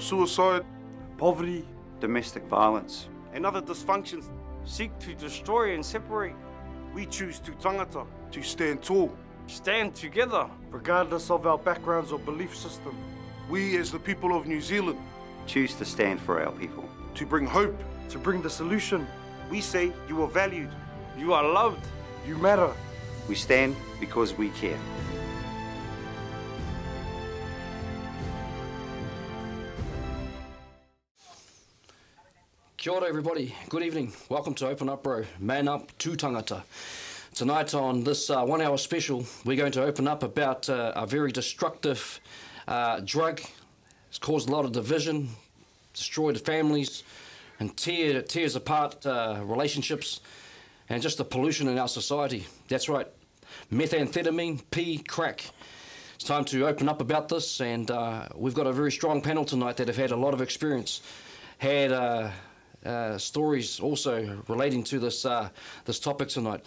or suicide, poverty, domestic violence, and other dysfunctions seek to destroy and separate. We choose Tu Tangata, to stand tall, stand together, regardless of our backgrounds or belief system. We, as the people of New Zealand, choose to stand for our people, to bring hope, to bring the solution. We say you are valued, you are loved, you matter. We stand because we care. Kia ora everybody, good evening. Welcome to Open Up Bro, Man Up Tu Tangata. Tonight on this uh, one hour special, we're going to open up about uh, a very destructive uh, drug. It's caused a lot of division, destroyed families, and tear, tears apart uh, relationships, and just the pollution in our society. That's right, methamphetamine, P, crack. It's time to open up about this, and uh, we've got a very strong panel tonight that have had a lot of experience, had uh, stories also relating to this uh, this topic tonight.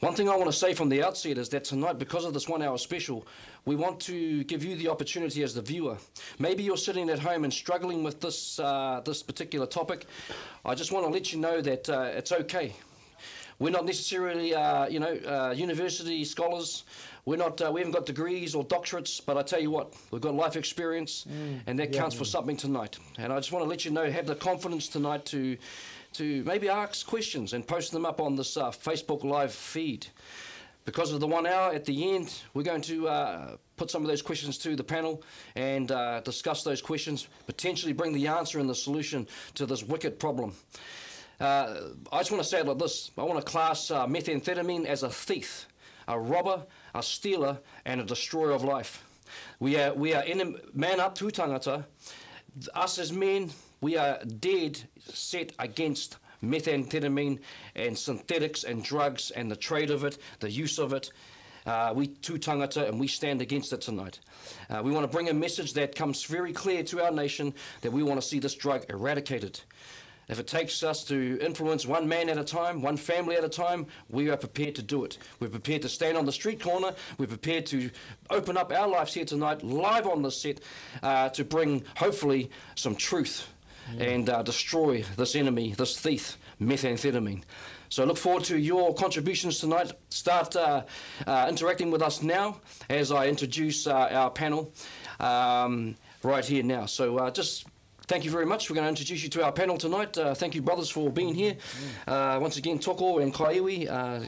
One thing I want to say from the outset is that tonight, because of this one hour special, we want to give you the opportunity as the viewer. Maybe you're sitting at home and struggling with this, uh, this particular topic. I just want to let you know that uh, it's okay. We're not necessarily, uh, you know, uh, university scholars. We're not, uh, we haven't got degrees or doctorates, but I tell you what, we've got life experience, mm, and that yeah, counts yeah. for something tonight. And I just want to let you know, have the confidence tonight to to maybe ask questions and post them up on this uh, Facebook Live feed. Because of the one hour at the end, we're going to uh, put some of those questions to the panel and uh, discuss those questions, potentially bring the answer and the solution to this wicked problem. Uh, I just want to say it like this I want to class uh, methamphetamine as a thief, a robber, a stealer, and a destroyer of life. We are, we are in a man up Tu Tangata. Us as men, we are dead set against methamphetamine and synthetics and drugs and the trade of it, the use of it. Uh, we Tu Tangata and we stand against it tonight. Uh, we want to bring a message that comes very clear to our nation that we want to see this drug eradicated. If it takes us to influence one man at a time, one family at a time, we are prepared to do it. We're prepared to stand on the street corner. We're prepared to open up our lives here tonight, live on the set, uh, to bring hopefully some truth and uh, destroy this enemy, this thief, methamphetamine. So I look forward to your contributions tonight. Start uh, uh, interacting with us now as I introduce uh, our panel um, right here now. So uh, just Thank you very much. We're going to introduce you to our panel tonight. Uh, thank you, brothers, for being here. Uh, once again, Toko and Kaiwi, uh,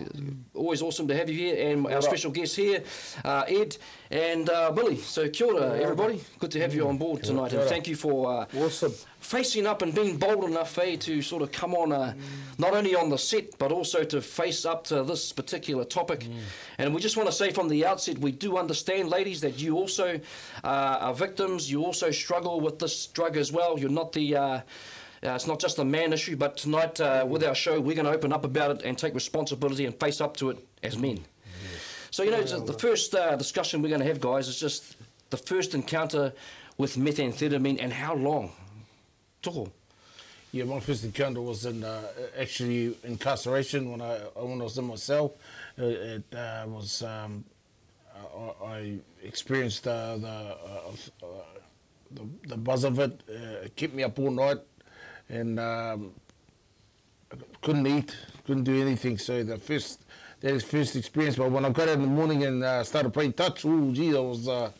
always awesome to have you here. And our special guest here, uh, Ed and uh, Billy. So, kia ora, everybody. Good to have you on board tonight. And thank you for uh, awesome. Facing up and being bold enough, eh, to sort of come on, uh, not only on the set, but also to face up to this particular topic. Mm. And we just want to say from the outset, we do understand, ladies, that you also uh, are victims. You also struggle with this drug as well. You're not the. Uh, uh, it's not just a man issue, but tonight uh, with our show, we're going to open up about it and take responsibility and face up to it as men. So, you know, the first uh, discussion we're going to have, guys, is just the first encounter with methamphetamine and how long? Toko. Yeah, my first encounter was in uh, actually incarceration when I when I was in my cell. It, it uh, was um, I, I, experienced uh, the, uh, the, the buzz of it. Uh, it kept me up all night, and um, couldn't eat, couldn't do anything. So the first that is first experience. But when I got out in the morning and uh, started playing touch, oh gee, I was uh,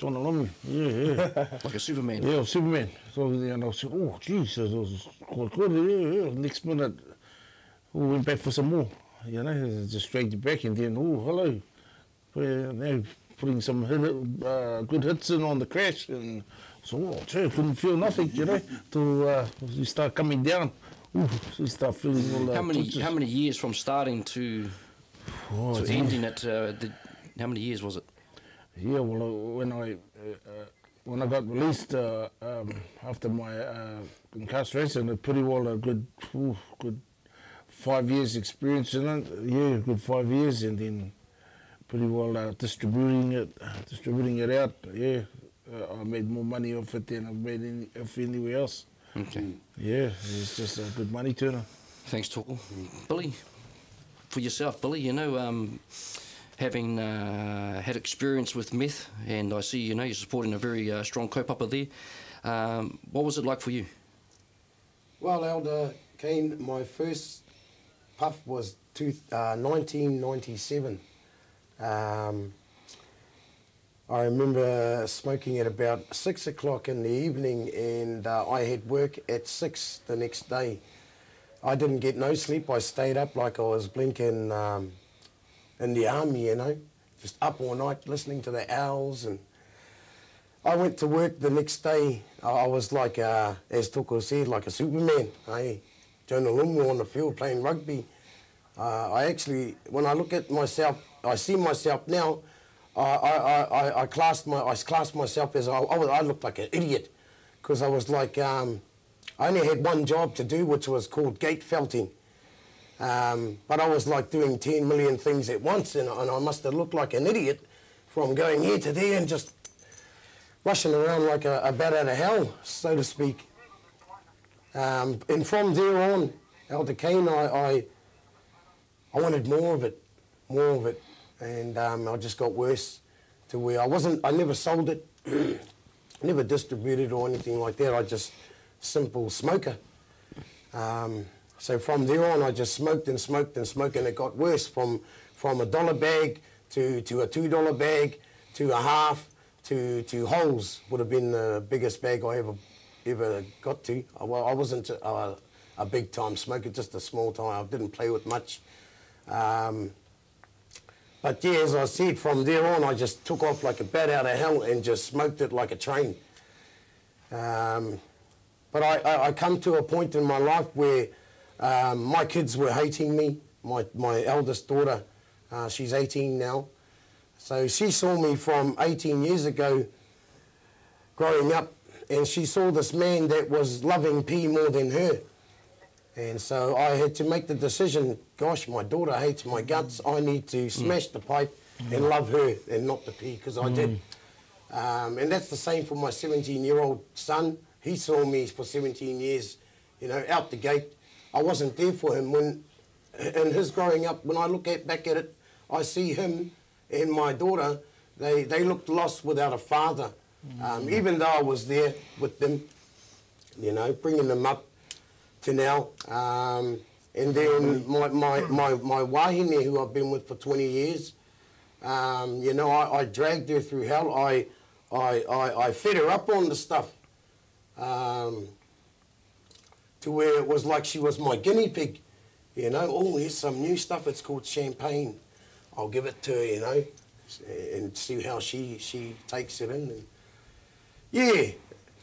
Jonah Lomu. Yeah, yeah. like a Superman. Yeah, Superman. So and I said, oh geez, it was quite good. Yeah, yeah. Next minute, we went back for some more. You know, just dragged it back and then, oh, hello. Well, now putting some hit, uh, good hits in on the crash and so, oh, gee, couldn't feel nothing, you know, till uh, you start coming down. Ooh, so you start feeling all How many, how many years from starting to Oh, so ending it, uh, the, how many years was it? Yeah, well, uh, when I uh, when I got released uh, um, after my uh, incarceration, it pretty well a good ooh, good five years experience in it. Yeah, good five years, and then pretty well uh, distributing it, distributing it out. Yeah, I made more money off it than I've made any, off anywhere else. Okay. Yeah, it's just a good money turner. Thanks, Toko. Billy, for yourself, Billy, you know, um, having uh, had experience with meth, and I see, you know, you're supporting a very uh, strong kaupapa there. Um, what was it like for you? Well, Elder Kane, my first puff was two, uh, 1997. Um, I remember smoking at about six o'clock in the evening, and uh, I had work at six the next day. I didn't get no sleep. I stayed up like I was blinking um, in the army, you know, just up all night listening to the owls and I went to work the next day. I was like, uh, as Toko said, like a Superman. Hey, Jonah Lomu on the field playing rugby. Uh, I actually, when I look at myself, I see myself now. I, I, I, I- I classed my, I classed myself as I, I, was, I looked like an idiot because I was like, um, I only had one job to do, which was called gate felting. Um, but I was like doing 10 million things at once, and, and I must have looked like an idiot from going here to there and just rushing around like a, a bat out of hell, so to speak. Um, and from there on, Elder Kane, I, I, I wanted more of it, more of it, and um, I just got worse to where I wasn't. I never sold it, never distributed or anything like that. I just simple smoker. Um, so from there on, I just smoked and smoked and smoked, and it got worse from from a dollar bag to, to a two dollar bag to a half to to holes would have been the biggest bag I ever ever got to. I, well, I wasn't a, a big time smoker, just a small time. I didn't play with much. Um, but yeah, as I said, from there on, I just took off like a bat out of hell and just smoked it like a train. Um, but I, I, I come to a point in my life where um, my kids were hating me. My, my eldest daughter, uh, she's 18 now. So she saw me from 18 years ago growing up, and she saw this man that was loving P more than her. And so I had to make the decision, gosh, my daughter hates my guts. I need to smash the pipe and love her and not the P, because I did. Um, and that's the same for my 17-year-old son. He saw me for 17 years, you know, out the gate. I wasn't there for him when, in his growing up, when I look at, back at it, I see him and my daughter, they, they looked lost without a father. Um, even though I was there with them, you know, bringing them up to now. Um, and then my, my, my, my wahine, who I've been with for 20 years, um, you know, I, I dragged her through hell. I, I, I, I fed her up on the stuff um, to where it was like she was my guinea pig. You know, oh, here's some new stuff. It's called champagne. I'll give it to her, you know, and see how she, she takes it in. And yeah,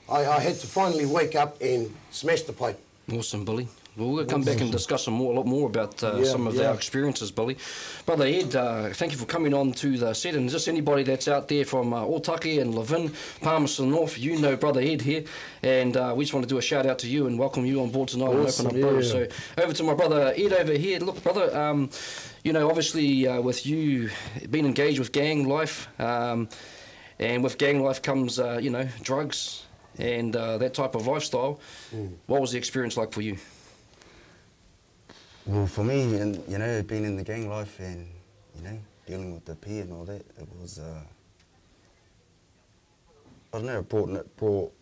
I, I had to finally wake up and smash the pipe. Awesome, Billy. Well, we'll come back and discuss some more, a lot more about uh, Yeah, some of yeah. our experiences, Billy. Brother Ed, uh, thank you for coming on to the set. And just anybody that's out there from uh, Otaki and Levin, Palmerston North, you know Brother Ed here. And uh, we just want to do a shout out to you and welcome you on board tonight Awesome, and open up, yeah. So over to my brother Ed over here. Look, brother, um, you know, obviously uh, with you being engaged with gang life, um, and with gang life comes, uh, you know, drugs and uh, that type of lifestyle. What was the experience like for you? Well, for me, and you know, being in the gang life and you know, dealing with the P and all that, it was. Uh, I don't know. It brought, it brought,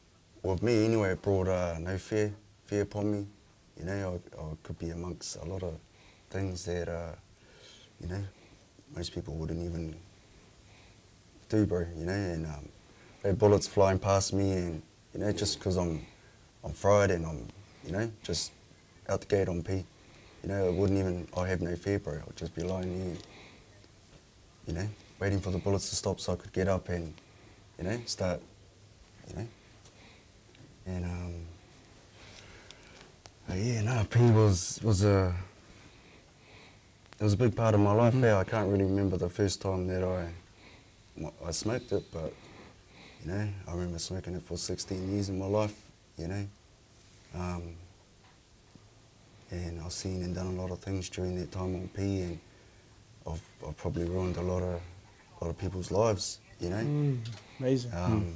with me anyway, it brought uh, no fear, fear upon me. You know, I, I could be amongst a lot of things that, uh, you know, most people wouldn't even do, bro. You know, and um, they bullets flying past me, and you know, just because I'm, I'm fried and I'm, you know, just out the gate on P. You know, I wouldn't even, I have no fear, bro. I'd just be lying here, you know, waiting for the bullets to stop so I could get up and, you know, start, you know. And, um, uh, yeah, no, P was, was a, it was a big part of my life, eh? I can't really remember the first time that I, I smoked it, but, you know, I remember smoking it for 16 years in my life, you know. Um, and I've seen and done a lot of things during that time on P, and I've, I've probably ruined a lot of a lot of people's lives, you know. Mm, amazing. Um,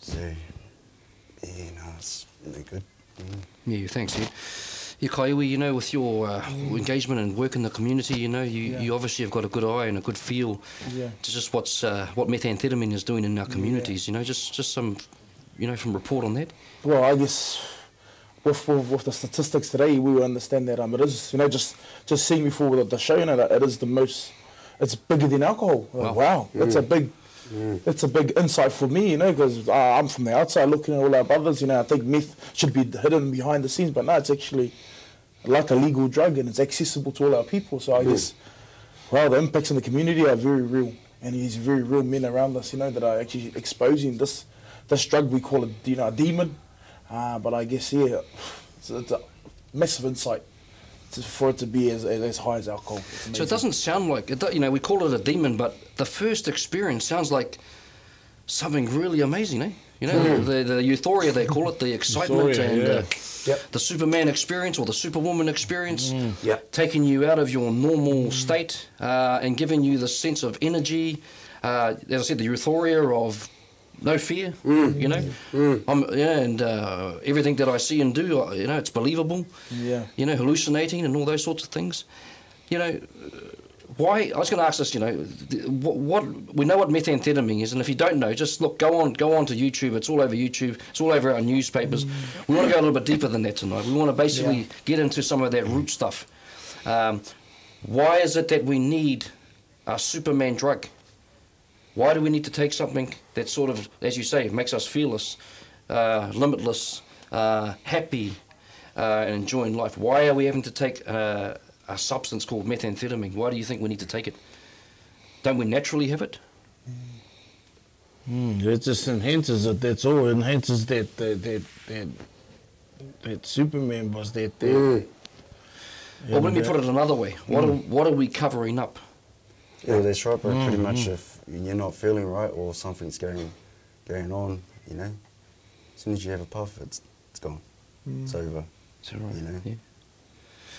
So, yeah, no, it's really good. Mm. Yeah, thanks, Ed. Yeah, Kaiwi, you know, with your uh, engagement and work in the community, you know, you, Yeah. you obviously have got a good eye and a good feel Yeah. to just what's uh, what methamphetamine is doing in our communities. You know, just just some, you know, from report on that. Well, I guess with, with, with the statistics today, we will understand that um, it is, you know, just just seeing before the, the show, you know, that it is the most, it's bigger than alcohol. Like, Wow. wow, that's a big, that's a big insight for me, you know, because uh, I'm from the outside looking at all our brothers, you know, I think meth should be hidden behind the scenes, but no, it's actually like a legal drug and it's accessible to all our people. So I guess, well, the impacts in the community are very real, and these very real men around us, you know, that are actually exposing this this drug. We call it, you know, a demon, uh, but I guess yeah, it's, it's a massive insight to, for it to be as, as, as high as alcohol. So it doesn't sound like it. You know, we call it a demon, but the first experience sounds like something really amazing, eh? You know, the, the euphoria they call it, the excitement Euphoria, and yeah. uh, Yep. the Superman experience or the Superwoman experience, Yep. taking you out of your normal state uh, and giving you the sense of energy. Uh, as I said, the euphoria of no fear. You know, I'm, yeah, and uh, everything that I see and do, uh, you know, it's believable. Yeah. You know, hallucinating and all those sorts of things. You know, why? I was going to ask this. You know, what, what we know what methamphetamine is, and if you don't know, just look, go on, go on to YouTube. It's all over YouTube. It's all over our newspapers. We want to go a little bit deeper than that tonight. We want to basically Yeah. get into some of that root stuff. Um, why is it that we need a Superman drug? Why do we need to take something that sort of, as you say, makes us fearless, uh, limitless, uh, happy, uh, and enjoying life? Why are we having to take uh, a substance called methamphetamine? Why do you think we need to take it? Don't we naturally have it? Mm, it just enhances it. That's all. It enhances that that that that, that Superman was that. that Mm. Or let me put it another way. What, are, what are we covering up? Yeah, that's right, bro. Pretty much if you're not feeling right or something's going going on, you know, as soon as you have a puff, it's it's gone. It's over. Is that right? You know? Yeah.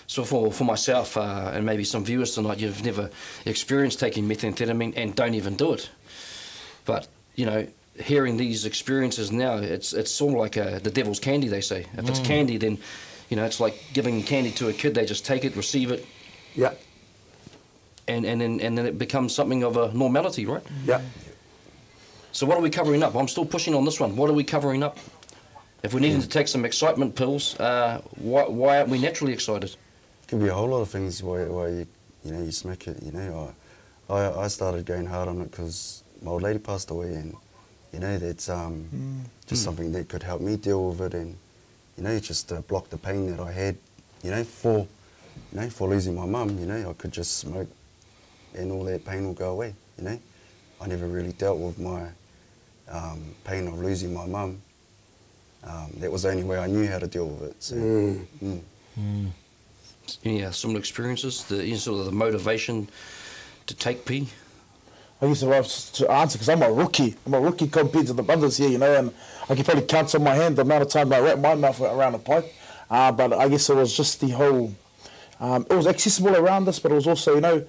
So for, for myself uh, and maybe some viewers tonight, you've never experienced taking methamphetamine and don't even do it. But, you know, hearing these experiences now, it's it's sort of like uh the devil's candy, they say. If it's candy, then, you know, it's like giving candy to a kid. They just take it, receive it, Yeah. And, and, then, and then it becomes something of a normality, right? Yeah. So what are we covering up? I'm still pushing on this one. What are we covering up? If we needed to take some excitement pills, uh, why, why aren't we naturally excited? Could be a whole lot of things why, why you you know you smoke it. You know, I I, I started going hard on it because my old lady passed away, and you know that's um just something that could help me deal with it, and you know just uh, block the pain that I had. You know, for you know for losing my mum. You know, I could just smoke, and all that pain will go away. You know, I never really dealt with my um, pain of losing my mum. Um, that was the only way I knew how to deal with it. So. Mm. Mm. Any uh, similar experiences? The you know, sort of the motivation to take P. I used to love to answer because I'm a rookie. I'm a rookie compared to the brothers here, you know, and I can probably count on my hand the amount of time I wrapped my mouth around a pipe. Uh, but I guess it was just the whole. Um, it was accessible around us, but it was also, you know,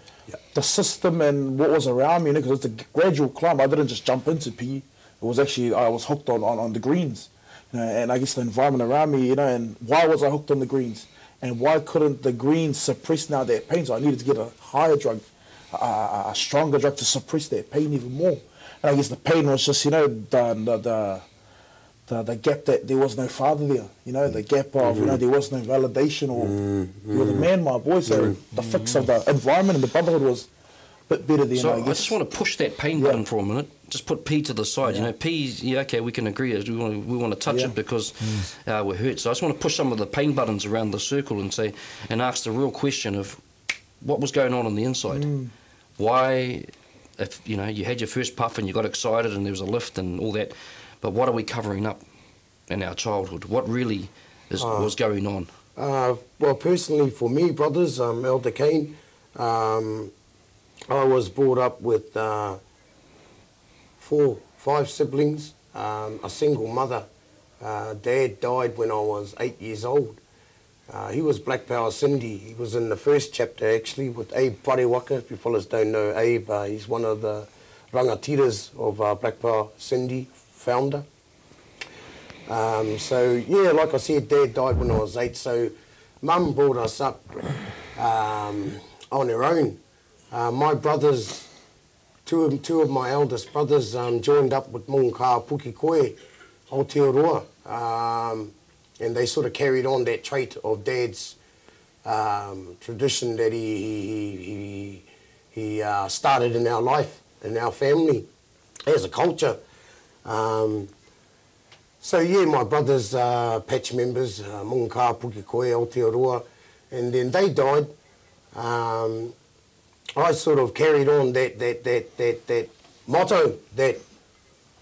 the system and what was around me, you know, because it's a gradual climb. I didn't just jump into P. It was actually I was hooked on, on, on the greens, you know, and I guess the environment around me, you know, and why was I hooked on the greens? And why couldn't the greens suppress now that pain? So I needed to get a higher drug, a, stronger drug to suppress that pain even more. And I guess the pain was just, you know, the the the, the, the gap that there was no father there. You know, the gap of you know mm. there was no validation or mm, you're the mm. man, my boy. So the fix of the environment and the brotherhood was a bit better than So I I, just want to push that pain Yeah. button for a minute. Just put P to the side. You know, P. Yeah, okay, we can agree. We want to, we want to touch Yeah. it because uh, we're hurt. So I just want to push some of the pain buttons around the circle and say and ask the real question of what was going on on the inside. Why, if you know, you had your first puff and you got excited and there was a lift and all that, but what are we covering up in our childhood? What really is was going on? Uh, well, personally, for me, brothers, um, Elder Kane, um, I was brought up with uh, four, five siblings, um, a single mother. Uh, Dad died when I was eight years old. Uh, he was Black Power Cindy. He was in the first chapter actually with Abe Wharewaka. If you fellas don't know Abe, uh, he's one of the rangatiras of uh, Black Power Cindy, founder. Um, so yeah, like I said, Dad died when I was eight. So mum brought us up um, on her own. Uh, my brothers, two of, two of my eldest brothers um, joined up with Mungka Pukikoe, Aotearoa, um, and they sort of carried on that trait of dad's um, tradition that he, he, he, he uh, started in our life, in our family, as a culture. Um, so yeah, my brothers uh, patch members, uh, Mungka, Pukikoe, Aotearoa, and then they died. Um, I sort of carried on that, that, that, that, that motto, that,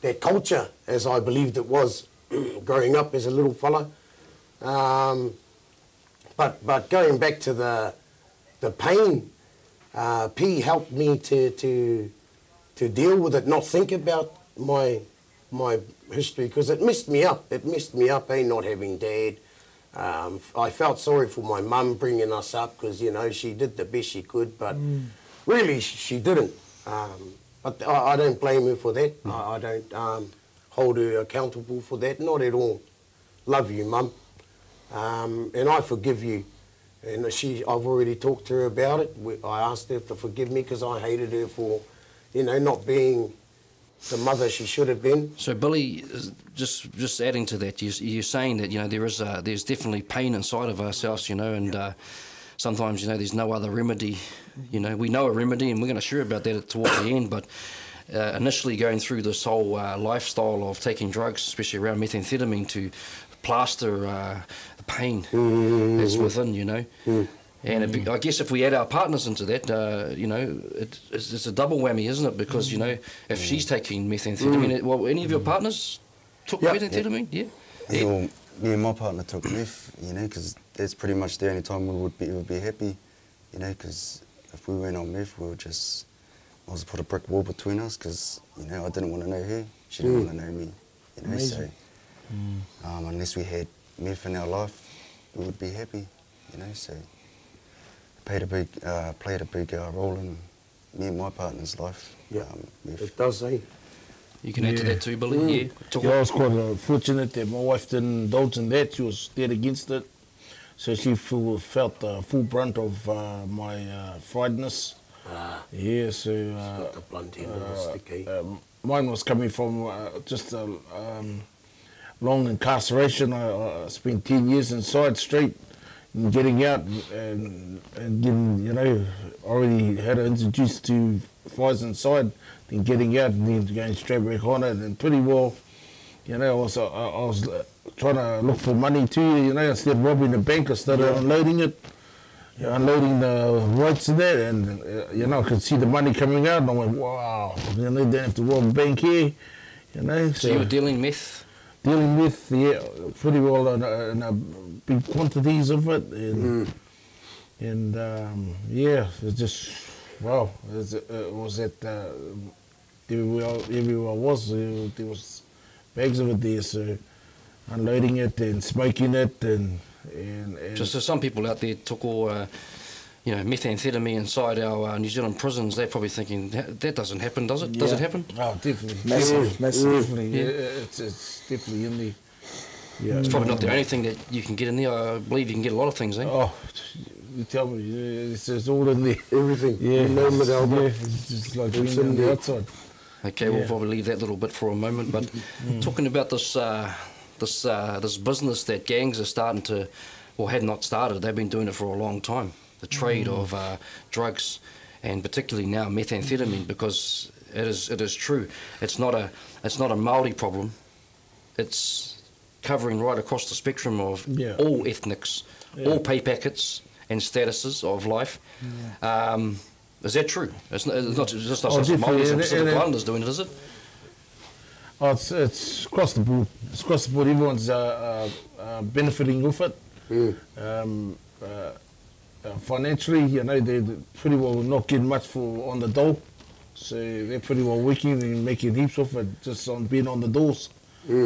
that culture, as I believed it was growing up as a little fella. Um, but, but going back to the, the pain, uh, P helped me to, to, to deal with it, not think about my, my history, because it messed me up. It messed me up, eh, not having dad. Um, I felt sorry for my mum bringing us up because, you know, she did the best she could, but really sh- she didn't. Um, but I, I don't blame her for that. I, I don't um, hold her accountable for that, not at all. Love you, mum. Um, and I forgive you. And she, I've already talked to her about it. I asked her to forgive me because I hated her for, you know, not being the mother she should have been. So Billy, just just adding to that, you, you're saying that you know there is uh, there's definitely pain inside of ourselves, you know, and uh, sometimes you know there's no other remedy. You know, we know a remedy, and we're going to share about that towards the end. But uh, initially, going through this whole uh, lifestyle of taking drugs, especially around methamphetamine, to plaster uh, the pain that's within, you know. And it mm. I guess if we add our partners into that, uh, you know, it, it's, it's a double whammy, isn't it? Because you mm. know, if mm. she's taking methamphetamine, well, any of your partners took Yeah. methamphetamine, yeah. Yeah, well, me and my partner took meth, you know, because that's pretty much the only time we would be, would be happy, you know, because if we went on meth, we would just, I was put a brick wall between us, because, you know, I didn't want to know her, she didn't want to know me, you know, so um, unless we had meth in our life, we would be happy, you know, so played a big, uh, played a big uh, role in me and my partner's life. Yeah. um. It does, eh? You can add to Yeah. that too, Billy. Yeah. Yeah, I was quite uh, fortunate that my wife didn't indulge in that. She was dead against it. So she full, felt the full brunt of uh, my uh, friedness. Ah, Yeah, so. Uh, got the blunt end of the stick, eh? um, mine was coming from uh, just a um, long incarceration. I, I spent 10 years inside straight and getting out and, and getting, you know, already had introduced to fires inside, then getting out and then going straight back on it. And pretty well, you know, I was, I, I was uh, trying to look for money too, you know, instead of robbing the bank, I started unloading it. Yeah, unloading the rights in there, and uh, you know, I could see the money coming out, and I went, "Wow!" You know, don't have to rob a bank here. You know, So you were dealing meth. dealing with yeah, pretty well in, a, in a big quantities of it, and and um, yeah, it's just wow. It was, it was at uh, everywhere, everywhere I was, uh, there was bags of it there, so unloading it and smoking it, and and, and Just so some people out there took all, uh, you know, methamphetamine inside our uh, New Zealand prisons. They're probably thinking that, that doesn't happen, does it? Does it happen? Oh, definitely. Massive, massive. Definitely. Yeah. Yeah. It's, it's definitely in there. Yeah. It's probably not the only thing that you can get in there. I believe you can get a lot of things, eh? Oh, you tell me. It's, it's all in there. Everything. Yeah. You name it, yeah. It's just like It's in on the outside. Okay, we'll probably leave that little bit for a moment. But talking about this, uh, this, uh, this business that gangs are starting to, or had not started, they've been doing it for a long time. The trade of uh, drugs, and particularly now methamphetamine, because it is it is true. It's not a it's not a Maori problem. It's covering right across the spectrum of Yeah. all ethnics, all pay packets and statuses of life. Um, is that true? It's not, it's not just us Oh, definitely, and Pacific and- Islanders doing it, is it? Oh, it's, it's across the board. It's across the board. Everyone's uh, uh, uh, benefiting off it. Um, uh, uh, financially, you know, they're pretty well not getting much for on the dole. So they're pretty well working and making heaps off it just on being on the doors.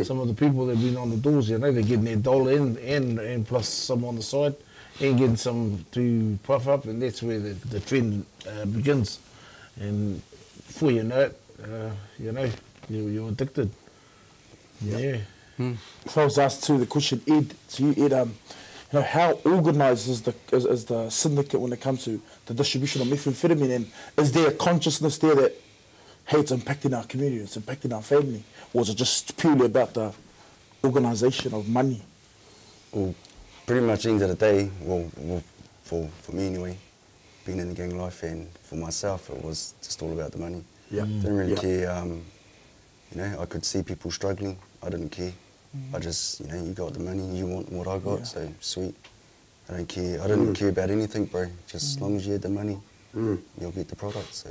Some of the people that have been on the doors, you know, they're getting their dollar in and, and plus some on the side and getting some to puff up, and that's where the, the trend uh, begins. And before you know it, uh, you know, you, you're addicted. Yeah. So I was asked to the question, Ed, so you, Ed, um, you know, how organised is the is, is the syndicate when it comes to the distribution of methamphetamine, and is there a consciousness there that hey, it's impacting our community, it's impacting our family, or is it just purely about the organisation of money? Well, pretty much end of the day, well, well for, for me anyway, being in the gang life and for myself, it was just all about the money. Yeah. Didn't really Yeah. care, um, you know, I could see people struggling, I didn't care. Mm. I just, you know, you got the money, you want what I got, Yeah. so sweet. I don't care, I didn't Mm. care about anything, bro. Just as long as you had the money, Mm. you'll get the product, so.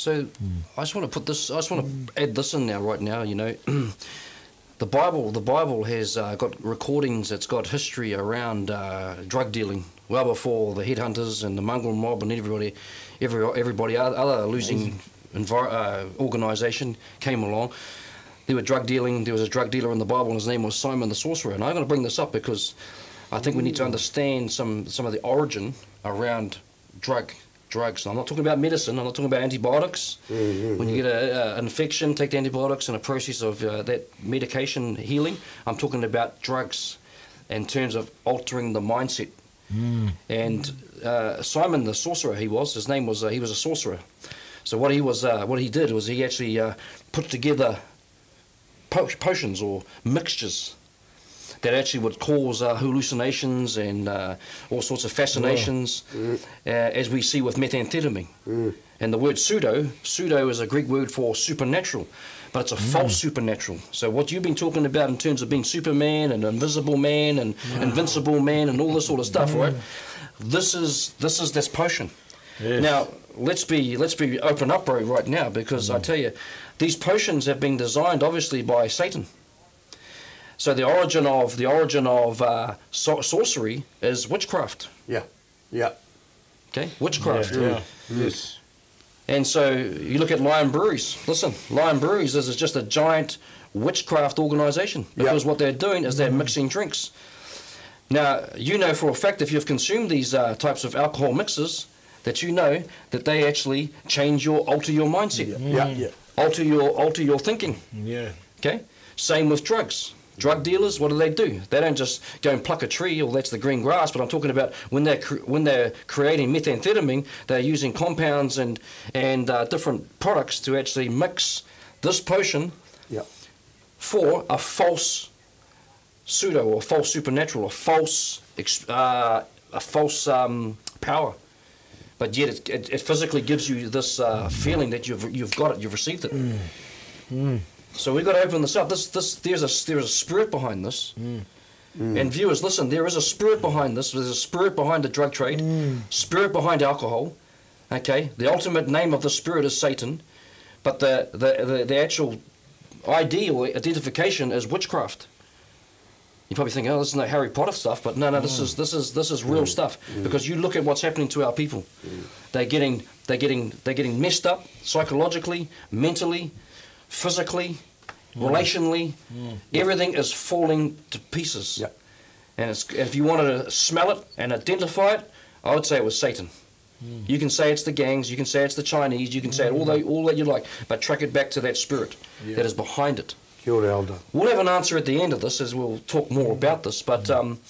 So I just want to put this. I just want to add this in now, right now. You know, the Bible. The Bible has uh, got recordings. It's got history around uh, drug dealing well before the headhunters and the mongrel mob and everybody, every everybody other other losing envir- uh, organisation came along. There were drug dealing. There was a drug dealer in the Bible, and his name was Simon the Sorcerer. And I'm going to bring this up because I think we need to understand some some of the origin around drug drugs. I'm not talking about medicine. I'm not talking about antibiotics. When you get a, a, an infection, take the antibiotics and a process of uh, that medication healing. I'm talking about drugs in terms of altering the mindset. And uh, Simon the sorcerer, he was. His name was. Uh, he was a sorcerer. So what he was, uh, what he did was he actually uh, put together po- potions or mixtures that actually would cause uh, hallucinations and uh, all sorts of fascinations, uh, as we see with methamphetamine. And the word pseudo, pseudo is a Greek word for supernatural, but it's a false supernatural. So what you've been talking about in terms of being Superman and Invisible Man and Invincible Man and all this sort of stuff, right? This is this is this potion. Yes. Now let's be let's be open up right now because I tell you, these potions have been designed obviously by Satan. So the origin of the origin of uh, sor- sorcery is witchcraft. Yeah. Yeah. Okay, witchcraft. Yeah. Yes. And so you look at Lion Breweries. Listen, Lion Breweries is just a giant witchcraft organisation because what they're doing is they're mixing drinks. Now you know for a fact if you've consumed these uh, types of alcohol mixes that you know that they actually change your alter your mindset, Yeah. Yeah. alter your alter your thinking. Yeah. Okay? Same with drugs. Drug dealers, what do they do? They don't just go and pluck a tree, or that's the green grass. But I'm talking about when they're when they're creating methamphetamine, they're using compounds and and uh, different products to actually mix this potion Yeah. for a false pseudo or false supernatural, or false uh, a false um, power. But yet it, it, it physically gives you this uh, feeling that you've you've got it, you've received it. So we've got to open this up. This, this, there's a there's a spirit behind this. Mm. And viewers, listen, there is a spirit behind this. There's a spirit behind the drug trade, mm. spirit behind alcohol. Okay, the ultimate name of the spirit is Satan, but the the, the, the actual ID or identification is witchcraft. You probably think, oh, this is no Harry Potter stuff, but no, no, this mm. is this is this is real stuff because you look at what's happening to our people. They're getting they're getting they're getting messed up psychologically, mentally, physically, relationally. Everything is falling to pieces. Yeah. And it's, if you wanted to smell it and identify it, I would say it was Satan. Hmm. You can say it's the gangs, you can say it's the Chinese, you can say it all hmm. that, all that you like, but track it back to that spirit that is behind it. Kia ora, Elder. We'll have an answer at the end of this as we'll talk more about this. But hmm. um,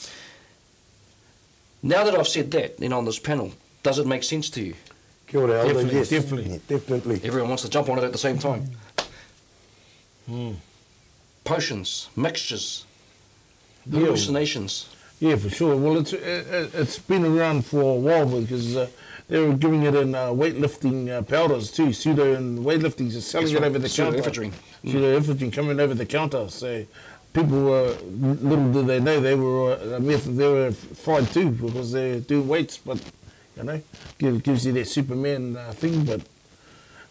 now that I've said that, you know, on this panel, does it make sense to you? Kia ora, Elder. Definitely, yes. definitely. Definitely. Everyone wants to jump on it at the same time. Potions, mixtures, Yeah. hallucinations. Yeah, for sure. Well, it's it, it- it's been around for a while because uh, they were giving it in uh, weightlifting uh, powders too. Pseudo and weightlifting, just selling That's it right. over the counter. Pseudoephedrine. Pseudoephedrine coming over the counter. So people were little did they know they were uh, meth- they were fine too because they're doing weights, but you know gives, gives you that Superman uh, thing. But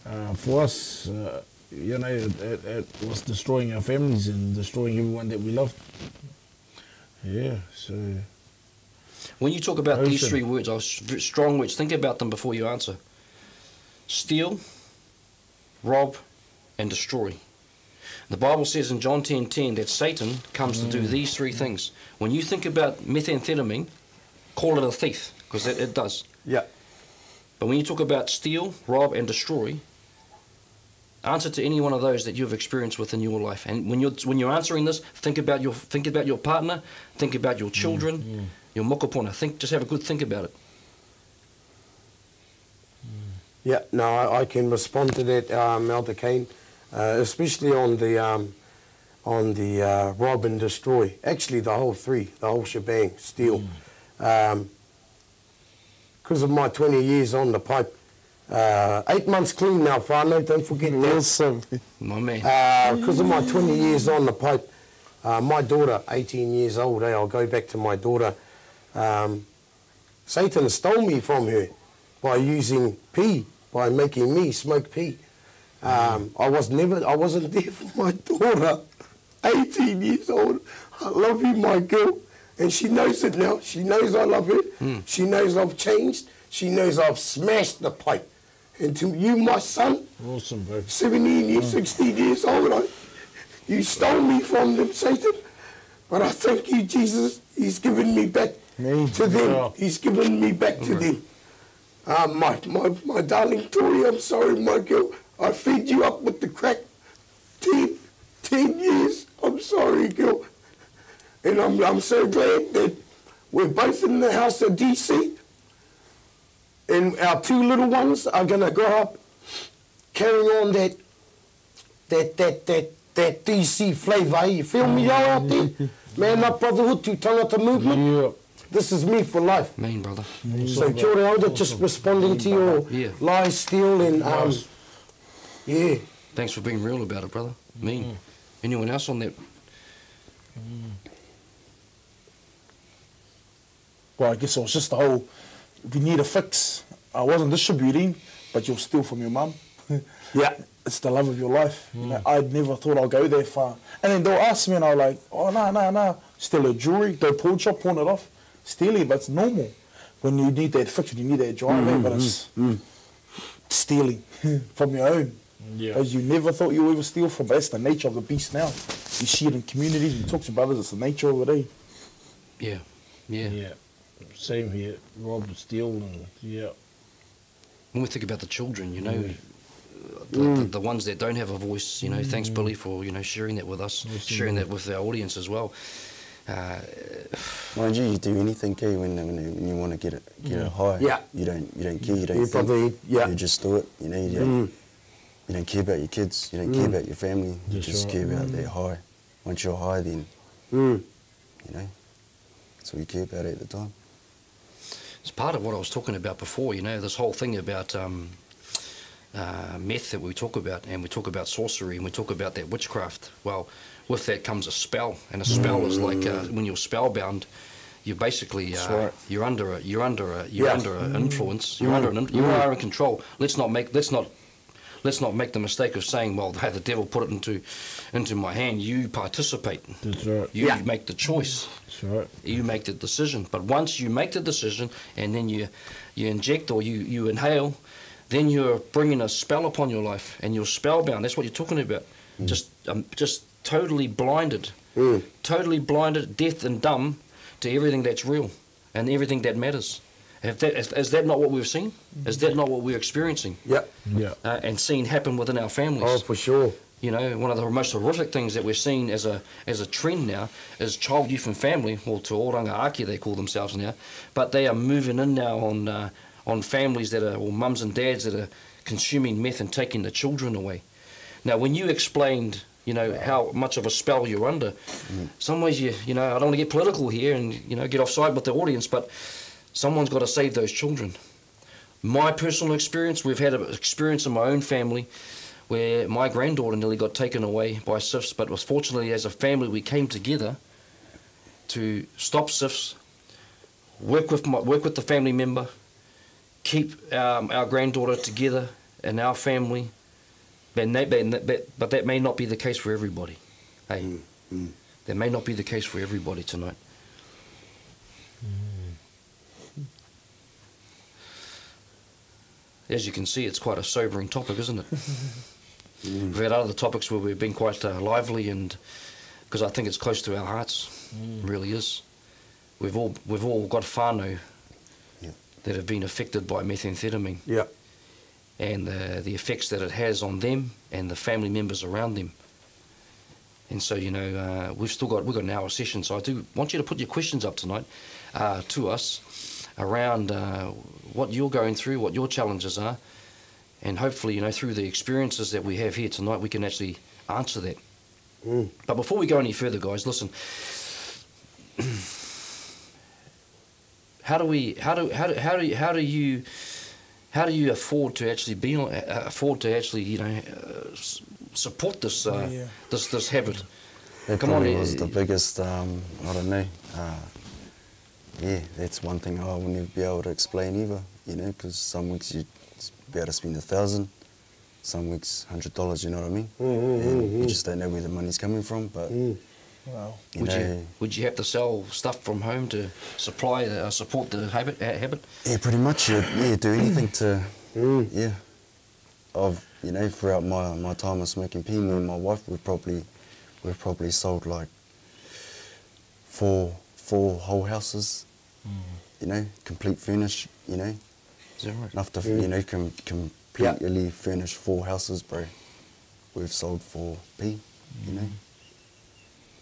uh, for us, uh, you know, it, was destroying our families and destroying everyone that we loved. Yeah, so. When you talk about these three words, are strong words. Think about them before you answer. Steal, rob, and destroy. The Bible says in John 10:10 that Satan comes to do mm. these three things. When you think about methamphetamine, call it a thief because it, it does. Yeah. But when you talk about steal, rob, and destroy, Answer to any one of those that you've experienced within your life. And when you're when you're answering this, think about your think about your partner, think about your children, your mokopuna. Think just have a good think about it. Yeah, no, I, I can respond to that, um, Elder Kane, uh, especially on the um, on the uh, rob and destroy. Actually, the whole three, the whole shebang, steal. Because of my 20 years on the pipe, uh, eight months clean now, whānau, don't forget that. Awesome. My man. Because of my 20 years on the pipe, uh, my daughter, 18 years old, eh, I'll go back to my daughter. Um, Satan stole me from her by using P, by making me smoke P. Um, I was never, I wasn't there for my daughter, 18 years old. I love you, my girl, and she knows it now. She knows I love her. She knows I've changed. She knows I've smashed the pipe. And to you, my son, Awesome, bro. 17 years, 16 years old. I, you stole me from them, Satan. But I thank you, Jesus. He's given me back Me. to them. Yeah. He's given me back to them. Uh, my, my, my darling Tori, I'm sorry, my girl. I fed you up with the crack. 10, 10 years. I'm sorry, girl. And I'm, I'm so glad that we're both in the house of DC. And our two little ones are going to grow up carrying on that that that that that DC flavour. You feel me, y'all out there? Mm-hmm. Man up brotherhood Tu Tangata movement. Yeah. This is me for life. Mean brother. So kia ora elder, just responding to your Yeah. lies, steal, and um, yeah. Thanks for being real about it, brother. Mm-hmm. Mean. Anyone else on that? Mm. Well, I guess it was just the whole, if you need a fix, I wasn't distributing, but you'll steal from your mum. Yeah. It's the love of your life. You know, I never thought I'll go that far. And then they'll ask me, and I'm like, oh, no, no, no. Steal a jewelry, go pawn shop, pawn it off. Stealing, but it's normal. When you need that fix, when you need that drive, eh, but it's stealing from your own. Yeah. As you never thought you would ever steal from, but that's the nature of the beast now. You see it in communities, you talk to brothers, it's the nature of it, eh? Yeah. Yeah. Yeah. Same here. Rob and steal and yeah. When we think about the children, you know, uh, the, the, the ones that don't have a voice, you know, thanks Billy for you know sharing that with us, sharing that with our audience as well. Uh, Mind you, you do anything, eh, when, when, when you want to get it, get a high. Yeah. You don't, you don't care, you don't You think. probably- yeah. You just do it, you know, you don't, you don't care about your kids, you don't care about your family, you That's just right. care about that high. Once you're high, then, Mm. you know, that's all you care about at the time. It's part of what I was talking about before, you know, this whole thing about um, uh, meth that we talk about, and we talk about sorcery, and we talk about that witchcraft. Well, with that comes a spell, and a spell is like uh, when you're spellbound. You're basically uh, right. you're under a you're under a you're Yeah. under an influence. You're under an in- you are in control. Let's not make let's not let's not make the mistake of saying, well, hey, the devil put it into into my hand. You participate. That's right. You Yeah. make the choice That's right. you make the decision. But once you make the decision and then you you inject or you, you inhale, then you're bringing a spell upon your life and you're spellbound. That's what you're talking about. Just um, just totally blinded, Mm. totally blinded, deaf and dumb to everything that's real and everything that matters. If that, is, is that not what we've seen? Is that not what we're experiencing Yeah. Yeah. uh, and seeing happen within our families? Oh, for sure. You know, one of the most horrific things that we're seeing as a as a trend now is child, youth, and family. Well, to Oranga Tamariki they call themselves now, but they are moving in now on uh, on families that are or mums and dads that are consuming meth and taking the children away. Now, when you explained, you know, how much of a spell you're under, some ways you you know I don't want to get political here and you know get offside with the audience, but someone's got to save those children. My personal experience, we've had an experience in my own family where my granddaughter nearly got taken away by CYFS, but was fortunately as a family we came together to stop CYFS, work with my, work with the family member, keep um, our granddaughter together and our family. But that, but but that may not be the case for everybody. Hey, that may not be the case for everybody tonight. As you can see, it's quite a sobering topic, isn't it? We've had other topics where we've been quite uh, lively, and because I think it's close to our hearts, it really is. We've all we've all got whānau Yeah. that have been affected by methamphetamine, Yeah. and the, the effects that it has on them and the family members around them. And so, you know, uh, we've still got we've got an hour session. So I do want you to put your questions up tonight uh, to us around uh, what you're going through, what your challenges are, and hopefully, you know, through the experiences that we have here tonight, we can actually answer that. But before we go any further, guys, listen. how do we? How do? How do? How do? You, how do you? How do you afford to actually be on? Uh, afford to actually, you know, uh, support this uh, Yeah. this this habit? That Come on, probably eh, was the eh, biggest, um, I don't know. Uh, yeah, that's one thing I will never be able to explain either, you know, because some weeks you be able to spend a thousand, some weeks hundred dollars, you know what I mean? Mm, mm, and mm, you just don't know where the money's coming from, but Wow. you Would know, you would you have to sell stuff from home to supply uh, support the habit? Uh, habit? yeah, pretty much, yeah, yeah do anything to, yeah. I've, you know, throughout my, my time of smoking P, me and my wife, we've probably, we've probably sold like four, four whole houses, you know, complete furnish, you know, Is that right? enough to, you know, com- completely furnish four houses, bro. We've sold for P, you know.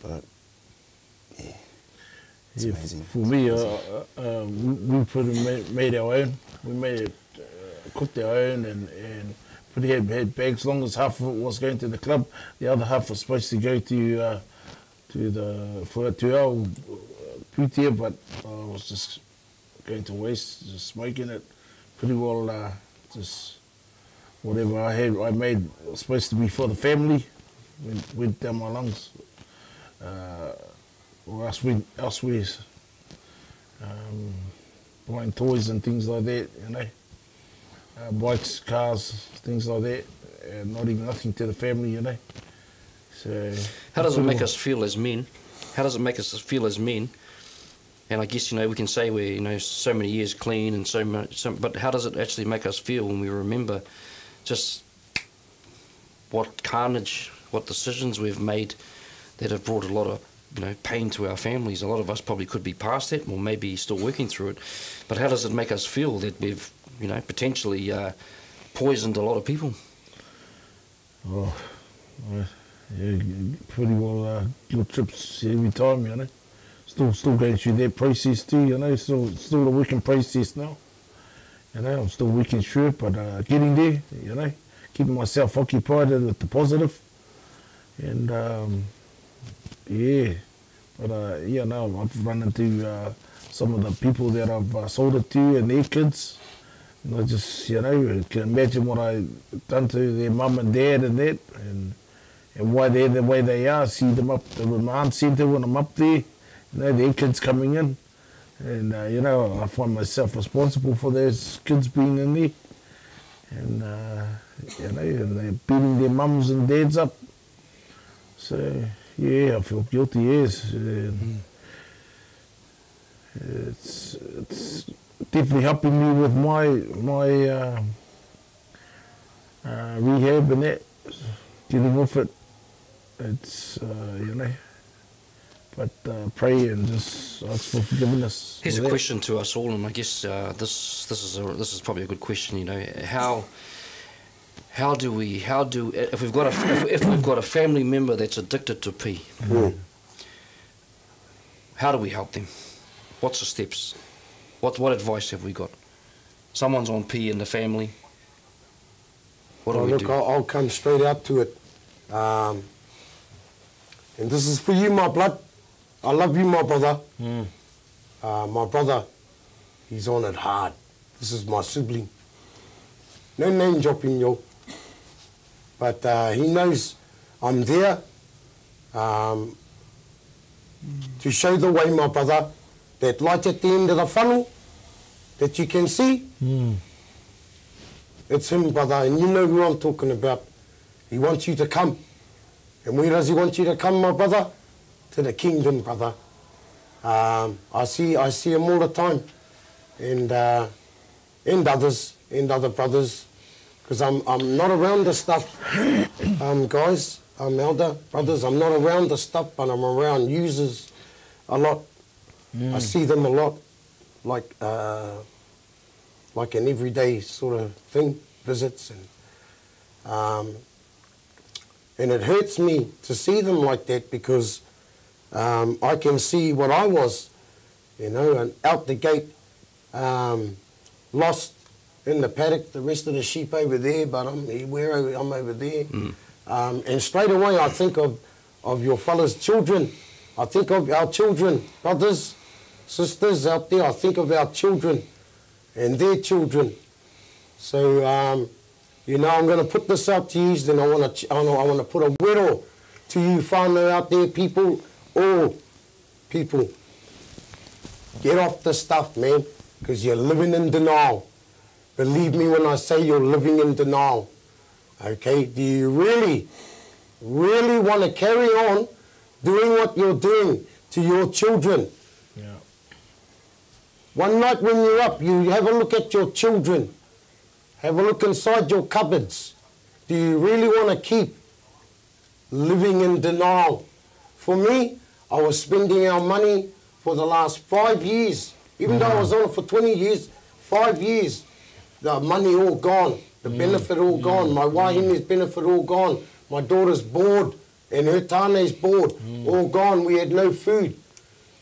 But, yeah, it's Yeah, amazing. For me, uh, uh, uh, we, we put it, made, made our own. We made it, uh, cooked our own, and and put it had, had bags. Long as half of it was going to the club, the other half was supposed to go to uh, to the for to our uh, but I was just going to waste, just smoking it. Pretty well, uh, just whatever I had, I made was supposed to be for the family. Went, went down my lungs. Uh, or else we elsewhere, um, buying toys and things like that, you know, uh, bikes, cars, things like that, and not even nothing to the family, you know. So How does it make us feel as men? How does it make us feel as men? And I guess you know we can say we're you know so many years clean and so much, so, but how does it actually make us feel when we remember just what carnage, what decisions we've made that have brought a lot of you know pain to our families. A lot of us probably could be past that, or maybe still working through it. But how does it make us feel that we've you know potentially uh, poisoned a lot of people? Oh, yeah, pretty well uh, good trips every time, you know. Still, still going through that process too, you know. Still, still a working process now. You know, I'm still working through it, but uh, getting there, you know, keeping myself occupied with the positive, and um, yeah, but uh, yeah, no, I've run into uh, some of the people that I've uh, sold it to and their kids. And I just, you know, can imagine what I done to their mum and dad and that, and and why they're the way they are. See them up the remand centre when I'm up there. Know, their kids coming in, and uh, you know, I find myself responsible for those kids being in there, and uh, you know, and they're beating their mums and dads up. So yeah, I feel guilty. Yes. And It's it's definitely helping me with my my uh, uh, rehab and that, getting off it. It's uh, you know, but uh, pray and just ask for forgiveness. Here's for a that. question to us all, and I guess uh, this this is a, this is probably a good question. You know, how how do we how do if we've got a if, if we've got a family member that's addicted to P, how do we help them? What's the steps? What what advice have we got? Someone's on P in the family. What do Oh, we look, do? I'll, I'll come straight out to it. Um, and this is for you, my blood. I love you, my brother. Uh, my brother, he's on it hard. This is my sibling. No name dropping, yo. But uh, he knows I'm there um, to show the way, my brother. That light at the end of the funnel that you can see, it's him, brother, and you know who I'm talking about. He wants you to come. And where does he want you to come, my brother? To the kingdom, brother. Um, I see I see him all the time. And uh, and others, and other brothers. Because I'm, I'm not around the stuff, um, guys. I'm elder brothers. I'm not around the stuff, but I'm around users a lot. I see them a lot, like uh, like an everyday sort of thing. visits, and um, and it hurts me to see them like that because um, I can see what I was, you know, and out the gate, um, lost in the paddock, the rest of the sheep over there, but I'm where I'm over there, um, and straight away I think of of your fellas' children. I think of our children, brothers, sisters out there. I think of our children and their children. So, um, you know, I'm going to put this out to you, and I want to, I want to put a word to you, whānau out there, people, all people. Get off the stuff, man, because you're living in denial. Believe me when I say you're living in denial. Okay? Do you really, really want to carry on doing what you're doing to your children? Yeah. One night when you're up, you have a look at your children. Have a look inside your cupboards. Do you really want to keep living in denial? For me, I was spending our money for the last five years. Even though I mm-hmm. was on it for 20 years, five years, the money all gone, the mm. benefit all gone, my mm. wahine's benefit all gone, my daughter's board and her tane's board mm. all gone. We had no food.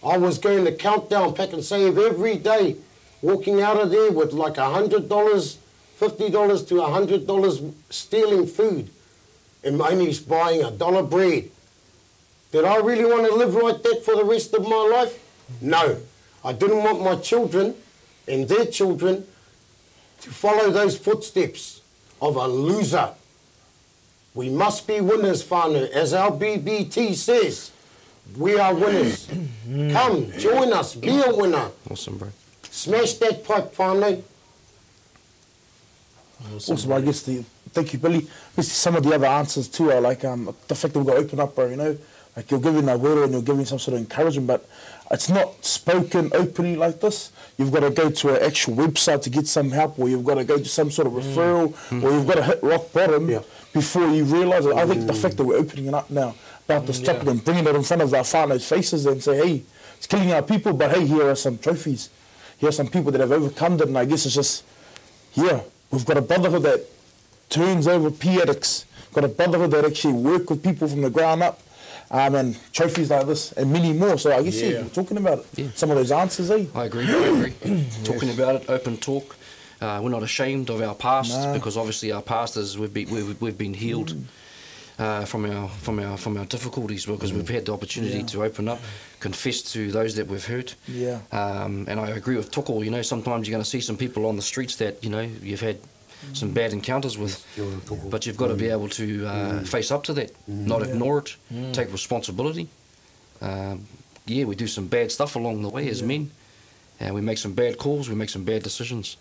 I was going to countdown, Pak'nSave every day, walking out of there with like a hundred dollars, fifty dollars to a hundred dollars stealing food, and only buying a dollar bread. Did I really want to live like that for the rest of my life? No. I didn't want my children and their children to follow those footsteps of a loser. We must be winners, whānau. As our BBT says, we are winners. Come, join us, be a winner. Awesome, bro. Smash that pipe, whānau. Also, I guess the thank you, Billy. I guess some of the other answers too are like um, the fact that we've got to open up, bro. You know, like you're giving a word and you're giving some sort of encouragement, but it's not spoken openly like this. You've got to go to an actual website to get some help, or you've got to go to some sort of referral, mm. or you've got to hit rock bottom Yeah. before you realise it. I think the mm. fact that we're opening it up now about this mm, topic and bringing it in front of our whānau's faces and say, hey, it's killing our people, but hey, here are some trophies. Here are some people that have overcome it, and I guess it's just yeah, we've got a brotherhood that turns over paedics, got a brotherhood that actually work with people from the ground up, um, and trophies like this, and many more. So I guess yeah, Yeah. we're talking about it. Yeah. Some of those answers, eh? I agree. I agree. Talking about it, open talk. Uh, we're not ashamed of our past Nah. because obviously our past is we've been we've, we've been healed uh, from our from our from our difficulties because we've had the opportunity Yeah. to open up, confess to those that we've hurt. Yeah. Um, and I agree with Toko. You know, sometimes you're going to see some people on the streets that you know you've had some bad encounters with, but you've got to be able to uh, face up to that, not ignore it, take responsibility. Um, yeah, we do some bad stuff along the way as men, and we make some bad calls, we make some bad decisions.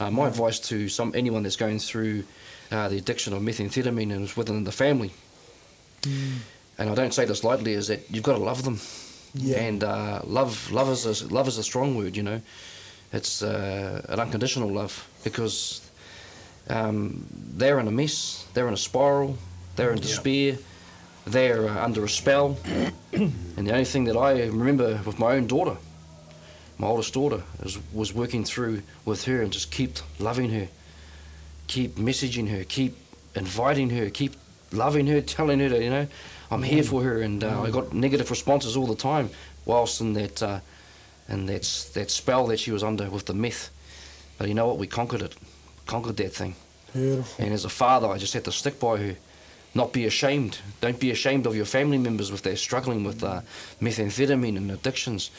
Uh, my advice to some anyone that's going through uh, the addiction of methamphetamine and is within the family, and I don't say this lightly, is that you've got to love them. Yeah. And uh, love, love is a, love is a strong word. You know, it's uh, an unconditional love because um, they're in a mess, they're in a spiral, they're in despair, they're uh, under a spell, and the only thing that I remember with my own daughter, my oldest daughter, is, was working through with her and just keep loving her, keep messaging her, keep inviting her, keep loving her, telling her that you know I'm here for her, and uh, I got negative responses all the time, whilst in that uh, in that that spell that she was under with the meth. But you know what? We conquered it, conquered that thing. Beautiful. And as a father, I just had to stick by her. Not be ashamed. Don't be ashamed of your family members if they're struggling with uh, methamphetamine and addictions.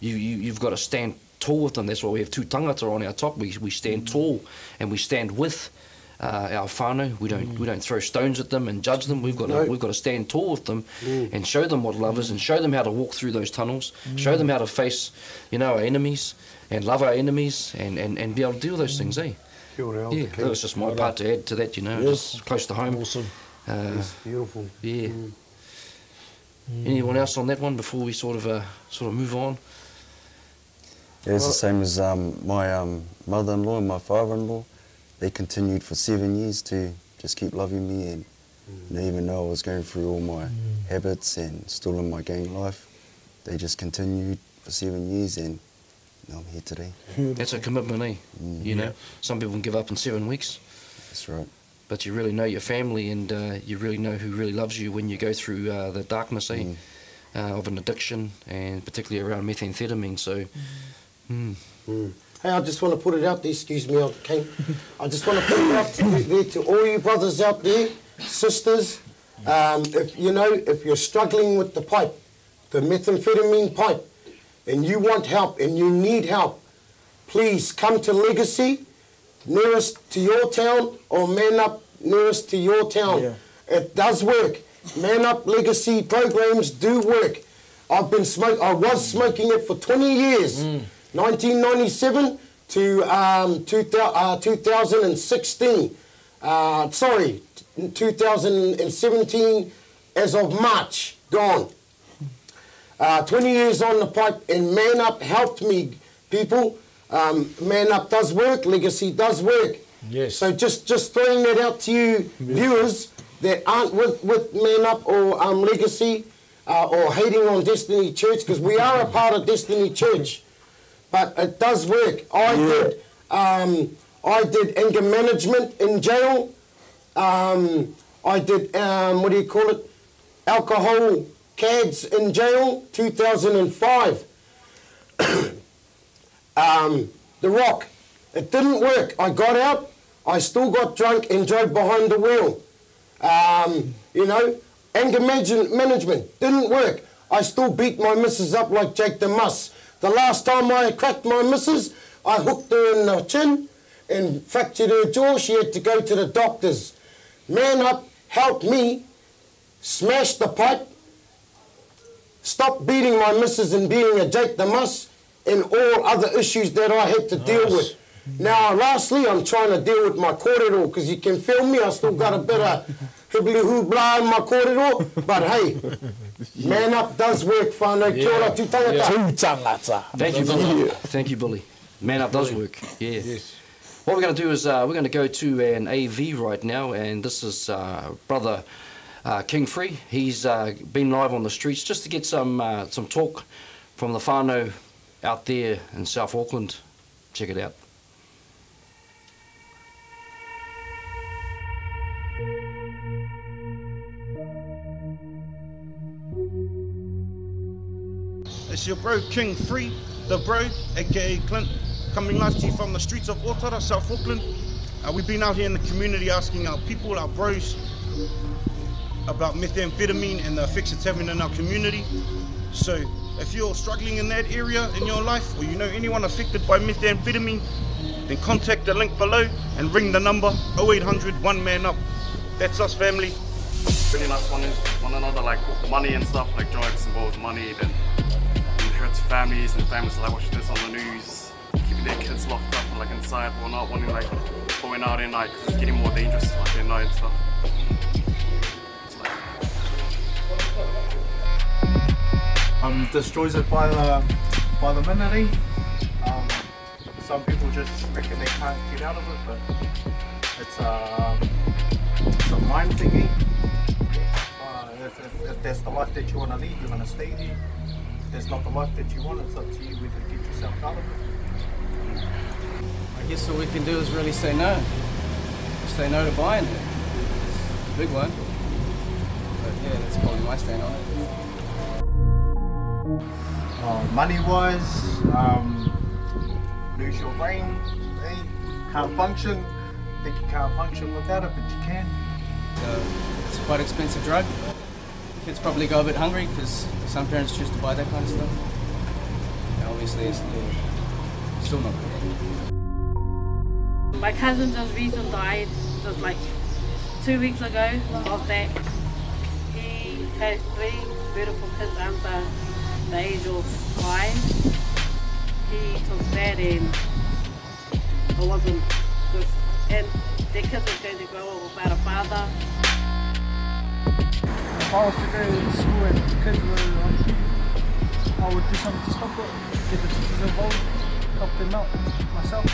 You, you, you've got to stand tall with them. That's why we have Tu Tangata on our top. We, we stand tall and we stand with uh, our whānau. We don't, we don't throw stones at them and judge them. We've got, to, we've got to stand tall with them and show them what love is and show them how to walk through those tunnels, show them how to face, you know, our enemies and love our enemies and, and, and be able to deal with those things, eh? Kia ora, Elder Yeah, that was just my part to add to that, you know, just close to home. Awesome. Uh, It's beautiful. yeah. Anyone else on that one before we sort of uh, sort of move on? Yeah, it's the same as um, my um, mother-in-law and my father-in-law. They continued for seven years to just keep loving me, and you know, even though I was going through all my habits and still in my gang life, they just continued for seven years, and you know, I'm here today. That's a commitment, eh? You know, some people can give up in seven weeks. That's right. but you really know your family and uh, you really know who really loves you when you go through uh, the darkness eh? uh, of an addiction and particularly around methamphetamine. So, mm. Hey, I just want to put it out there, excuse me, I came. I just want to put it out there to all you brothers out there, sisters. Um, if you know, if you're struggling with the pipe, the methamphetamine pipe, and you want help and you need help, please come to Legacy, nearest to your town, or Man Up nearest to your town. Yeah. It does work. Man Up Legacy programs do work. I've been smoke. I was smoking it for 20 years, 1997 to um, 2000, uh, 2016. Uh, sorry, 2017 as of March, gone. Uh, 20 years on the pipe, and Man Up helped me, people. Um, Man Up does work, Legacy does work. Yes. So just just throwing that out to you, viewers that aren't with, with Man Up or um, Legacy uh, or hating on Destiny Church, because we are a part of Destiny Church, but it does work. I did um, I did anger management in jail. Um, I did um, what do you call it? Alcohol cads in jail, 2005. um, the Rock. It didn't work. I got out. I still got drunk and drove behind the wheel. Um, you know, anger manage- management didn't work. I still beat my missus up like Jake the Muss. The last time I cracked my missus, I hooked her in the chin and fractured her jaw. She had to go to the doctors. Man up helped me smash the pipe, stop beating my missus and being a Jake the Muss, and all other issues that I had to deal with. Now, lastly, I'm trying to deal with my corridor because you can feel me. I still got a bit of hibbly hoobla in my corridor. But hey, man up does work, whānau. Kia ora, tū tangata. Tū tangata. Thank you, Billy. Thank you, Billy. Man up does work. Yeah. What we're going to do is uh, we're going to go to an AV right now, and this is uh, brother uh, King Free. He's uh, been live on the streets just to get some uh, some talk from the whānau out there in South Auckland. Check it out. It's your bro King Free, the bro, aka Clint, coming live to you from the streets of Otara, South Auckland. Uh, we've been out here in the community asking our people, our bros, about methamphetamine and the effects it's having in our community. So, if you're struggling in that area in your life, or you know anyone affected by methamphetamine, then contact the link below and ring the number 0800 1 Man Up. That's us, family. really nice one, one another, like money and stuff, like drugs involves money, then it hurts families and families like watching this on the news, keeping their kids locked up like inside or not wanting like going out at night because it's getting more dangerous like at night and stuff. Um, destroys it by the by the minute. eh? Um, some people just reckon they can't get out of it, but it's a it's a mind thingy. Uh, if, if, if that's the life that you want to lead, you're going to stay there. If that's not the life that you want, it's up to you whether to get yourself out of it. I guess all we can do is really say no. Say no to buying it. It's a big one. But yeah, that's probably my stand on it. Uh, money wise, um, lose your brain, eh? can't function. Think you can't function without it, but you can. So it's a quite expensive drug. Kids probably go a bit hungry because some parents choose to buy that kind of stuff. And obviously, it's yeah, still not good. My cousin just recently died, just like two weeks ago of that. He had three beautiful kids under the age of five. He took that and it wasn't good. And their kids were going to grow up without a father. If I was to go to school and the kids were on cue, I would do something to stop it, get the teachers involved, help them out myself.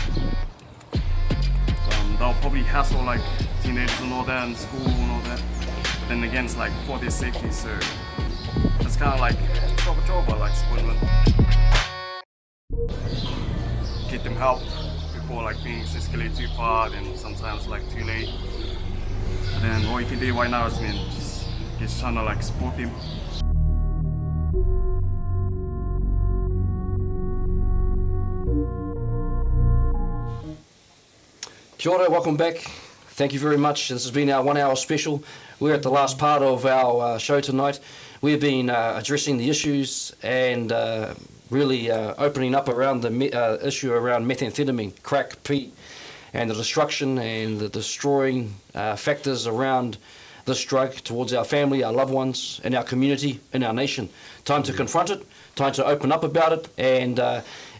um, they'll probably hassle like teenagers and all that in school and all that. But then again, it's like for their safety, so it's kind of like job, but like spoiling. Get them help before like things escalate too far, then sometimes like too late. And then all you can do right now is man, just just trying to like support them. Kia ora, welcome back. Thank you very much. This has been our one hour special. We're at the last part of our uh, show tonight. We've been uh, addressing the issues and uh, really uh, opening up around the uh, issue around methamphetamine, crack, P, and the destruction and the destroying uh, factors around this drug towards our family, our loved ones, and our community, and our nation. Time to confront it, time to open up about it, and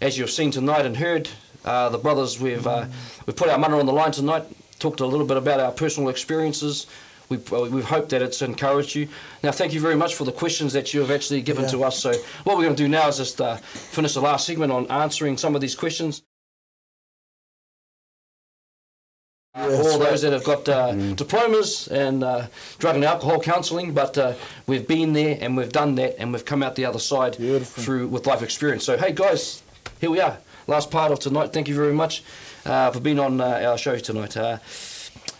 as you've seen tonight and heard, the brothers, we've, we've put our money on the line tonight, talked a little bit about our personal experiences. We've, uh, we've hoped that it's encouraged you. Now, thank you very much for the questions that you have actually given Yeah. to us. So, what we're going to do now is just uh, finish the last segment on answering some of these questions. Yeah, all those that have got uh, diplomas and uh, drug and alcohol counselling, but uh, we've been there and we've done that and we've come out the other side through with life experience. So, hey guys, here we are, last part of tonight. Thank you very much uh, for being on uh, our show tonight.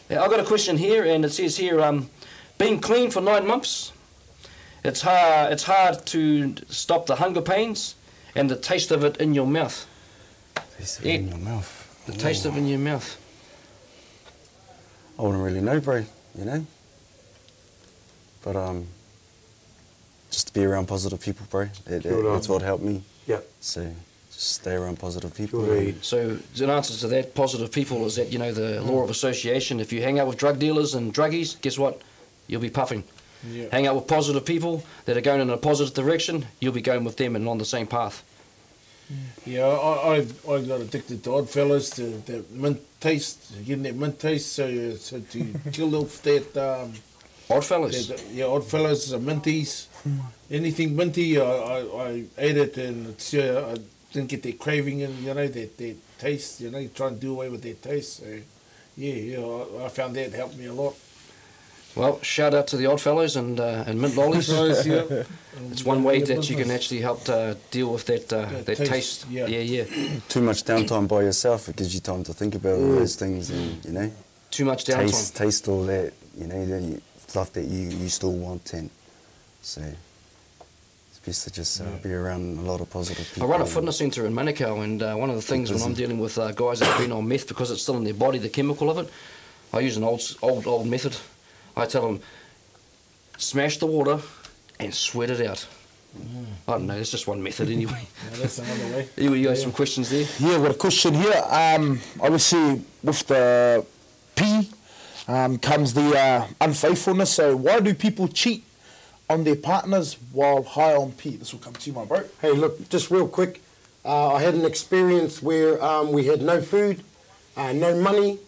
Uh, I've got a question here, and it says here, um, being clean for nine months, it's hard. It's hard to stop the hunger pains and the taste of it in your mouth. Taste of it in your mouth. The taste of it in your mouth. I wouldn't really know, bro. You know. But um, just to be around positive people, bro. It, it, Sure that's what helped me. Yeah. So just stay around positive people. Sure. and- So the answer to that positive people is that you know the law of association. If you hang out with drug dealers and druggies, guess what? You'll be puffing. Yeah. Hang out with positive people that are going in a positive direction. You'll be going with them and on the same path. Yeah, I, I, I got addicted to Oddfellows, to that mint taste, getting that mint taste, so, so to kill off that... Um, Oddfellows? That, yeah, Oddfellows, uh, minties, anything minty, I, I, I ate it and it's, uh, I didn't get their craving and, you know, their, that taste, you know, you try and do away with their taste. So, yeah, yeah, I, I found that helped me a lot. Well, shout out to the Oddfellows and uh, and mint lollies. Oddfellows, yeah. It's one way that you can actually help uh, deal with that uh, Yeah, that taste, taste. yeah. yeah, yeah. Too much downtime by yourself. It gives you time to think about all Mm. those things and you know. Too much downtime. Taste, taste all that. You know, that you, stuff that you, you still want and so to just uh, be around a lot of positive I run a fitness centre in Manukau, and uh, one of the things when I'm dealing with uh, guys that have been on meth because it's still in their body, the chemical of it, I use an old, old, old method. I tell them, smash the water and sweat it out. I don't know, it's just one method anyway. Yeah, that's another way. you, you got some questions there? Yeah, got a question here. Um, obviously, with the P um, comes the uh, unfaithfulness. So, why do people cheat on their partners while high on P? This will come to you, my bro. Hey, look, just real quick. Uh, I had an experience where um, we had no food, uh, no money,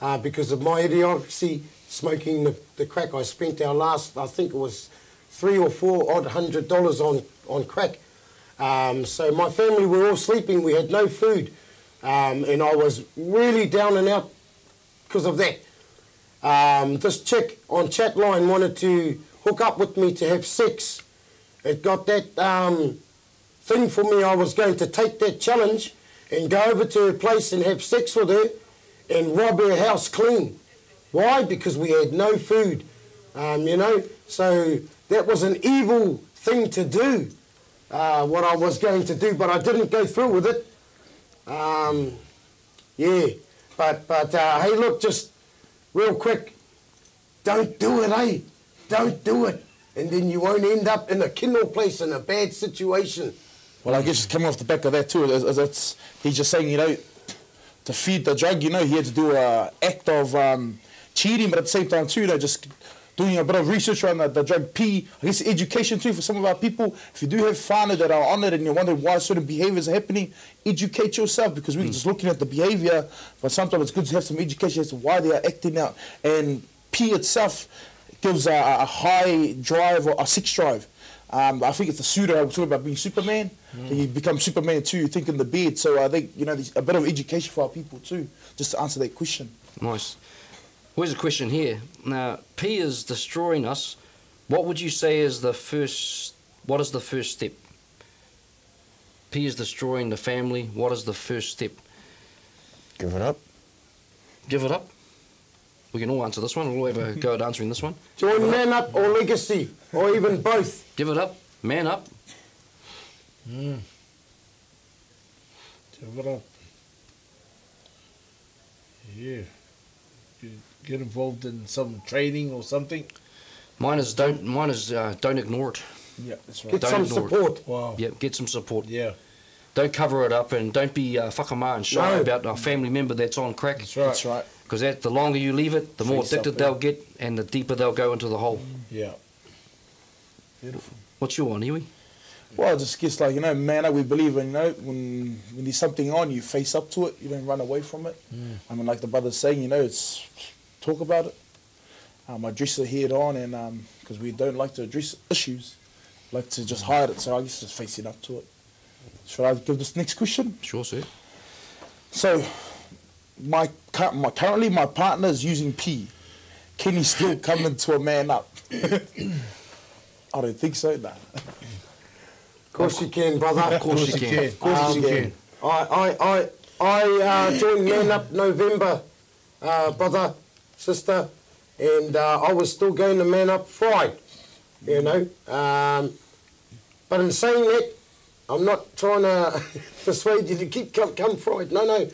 uh, because of my idiocy, smoking the, the crack. I spent our last, I think it was three or four odd hundred dollars on, on crack. Um, so my family were all sleeping. We had no food. Um, and I was really down and out because of that. Um, this chick on chat line wanted to hook up with me to have sex. It got that um, thing for me. I was going to take that challenge and go over to her place and have sex with her and rob her house clean. Why? Because we had no food, um, you know. So that was an evil thing to do, uh, what I was going to do, but I didn't go through with it. Um, yeah, but but uh, hey, look, just real quick, don't do it, eh? Don't do it, and then you won't end up in a Kindle place in a bad situation. Well, I guess just coming off the back of that too, is it's, he's just saying, you know, to feed the drug, you know, he had to do an act of um, cheating, but at the same time too, you know, just doing a bit of research around the, the drug P, I guess education too for some of our people. If you do have whānau that are on it and you're wondering why certain behaviours are happening, educate yourself because we're just looking at the behaviour, but sometimes it's good to have some education as to why they are acting out. And P itself gives a, a high drive or a six drive. Um, I think it's the pseudo. I was talking about being Superman. And you become Superman too. You think in the bed. So I think you know there's a bit of education for our people too, just to answer that question. Nice. Here's a question here. Now, P is destroying us. What would you say is the first? What is the first step? P is destroying the family. What is the first step? Give it up. Give it up. We can all answer this one. We'll have a go at answering this one. Join Man Up or Legacy, or even both. Give it up. Man up. Mm. Give it up. Yeah. Get- Get involved in some training or something. Mine is don't. Mine is uh, don't ignore it. Yeah, that's right. Get Don't some ignore it. support. Wow. Yeah, get some support. Yeah. Don't cover it up and don't be uh, whakama and shy No. about a family member that's on crack. That's right. That's right. Because the longer you leave it, the more addicted they'll get and the deeper they'll go into the hole. Yeah. Beautiful. What's your one, Iwi? Well, I just guess like you know, man, we believe in you know when when there's something on, you face up to it. You don't run away from it. I mean, like the brother's saying, you know, it's talk about it. Um, address it head on, and because we don't like to address issues, like to just hide it. So I guess just facing up to it. Should I give this next question? Sure, sir. So, my, cur- my currently my partner is using P. Can he still come into a man up? I don't think so. Nah. Of course you can, brother. Of course you can. Of course you can. I, I, I, I uh, joined Man Up November, uh, brother, sister, and uh, I was still going to Man Up Friday, you know. Um, but in saying that, I'm not trying to persuade you to keep come, come Friday. No, no.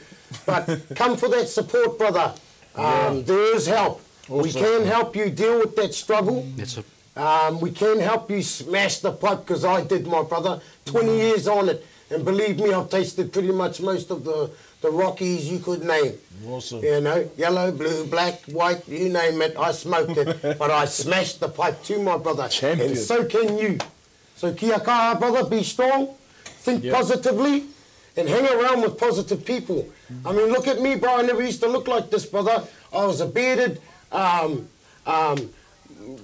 But come for that support, brother. Um, There is help. We can help you deal with that struggle. That's a Um, we can help you smash the pipe because I did, my brother. 20 years on it. And believe me, I've tasted pretty much most of the, the Rockies you could name. Awesome. You know, yellow, blue, black, white, you name it. I smoked it. but I smashed the pipe too, my brother. Champion. And so can you. So kia kaha, brother, be strong, think Yeah. positively, and hang around with positive people. I mean, look at me, bro. I never used to look like this, brother. I was a bearded, um, um,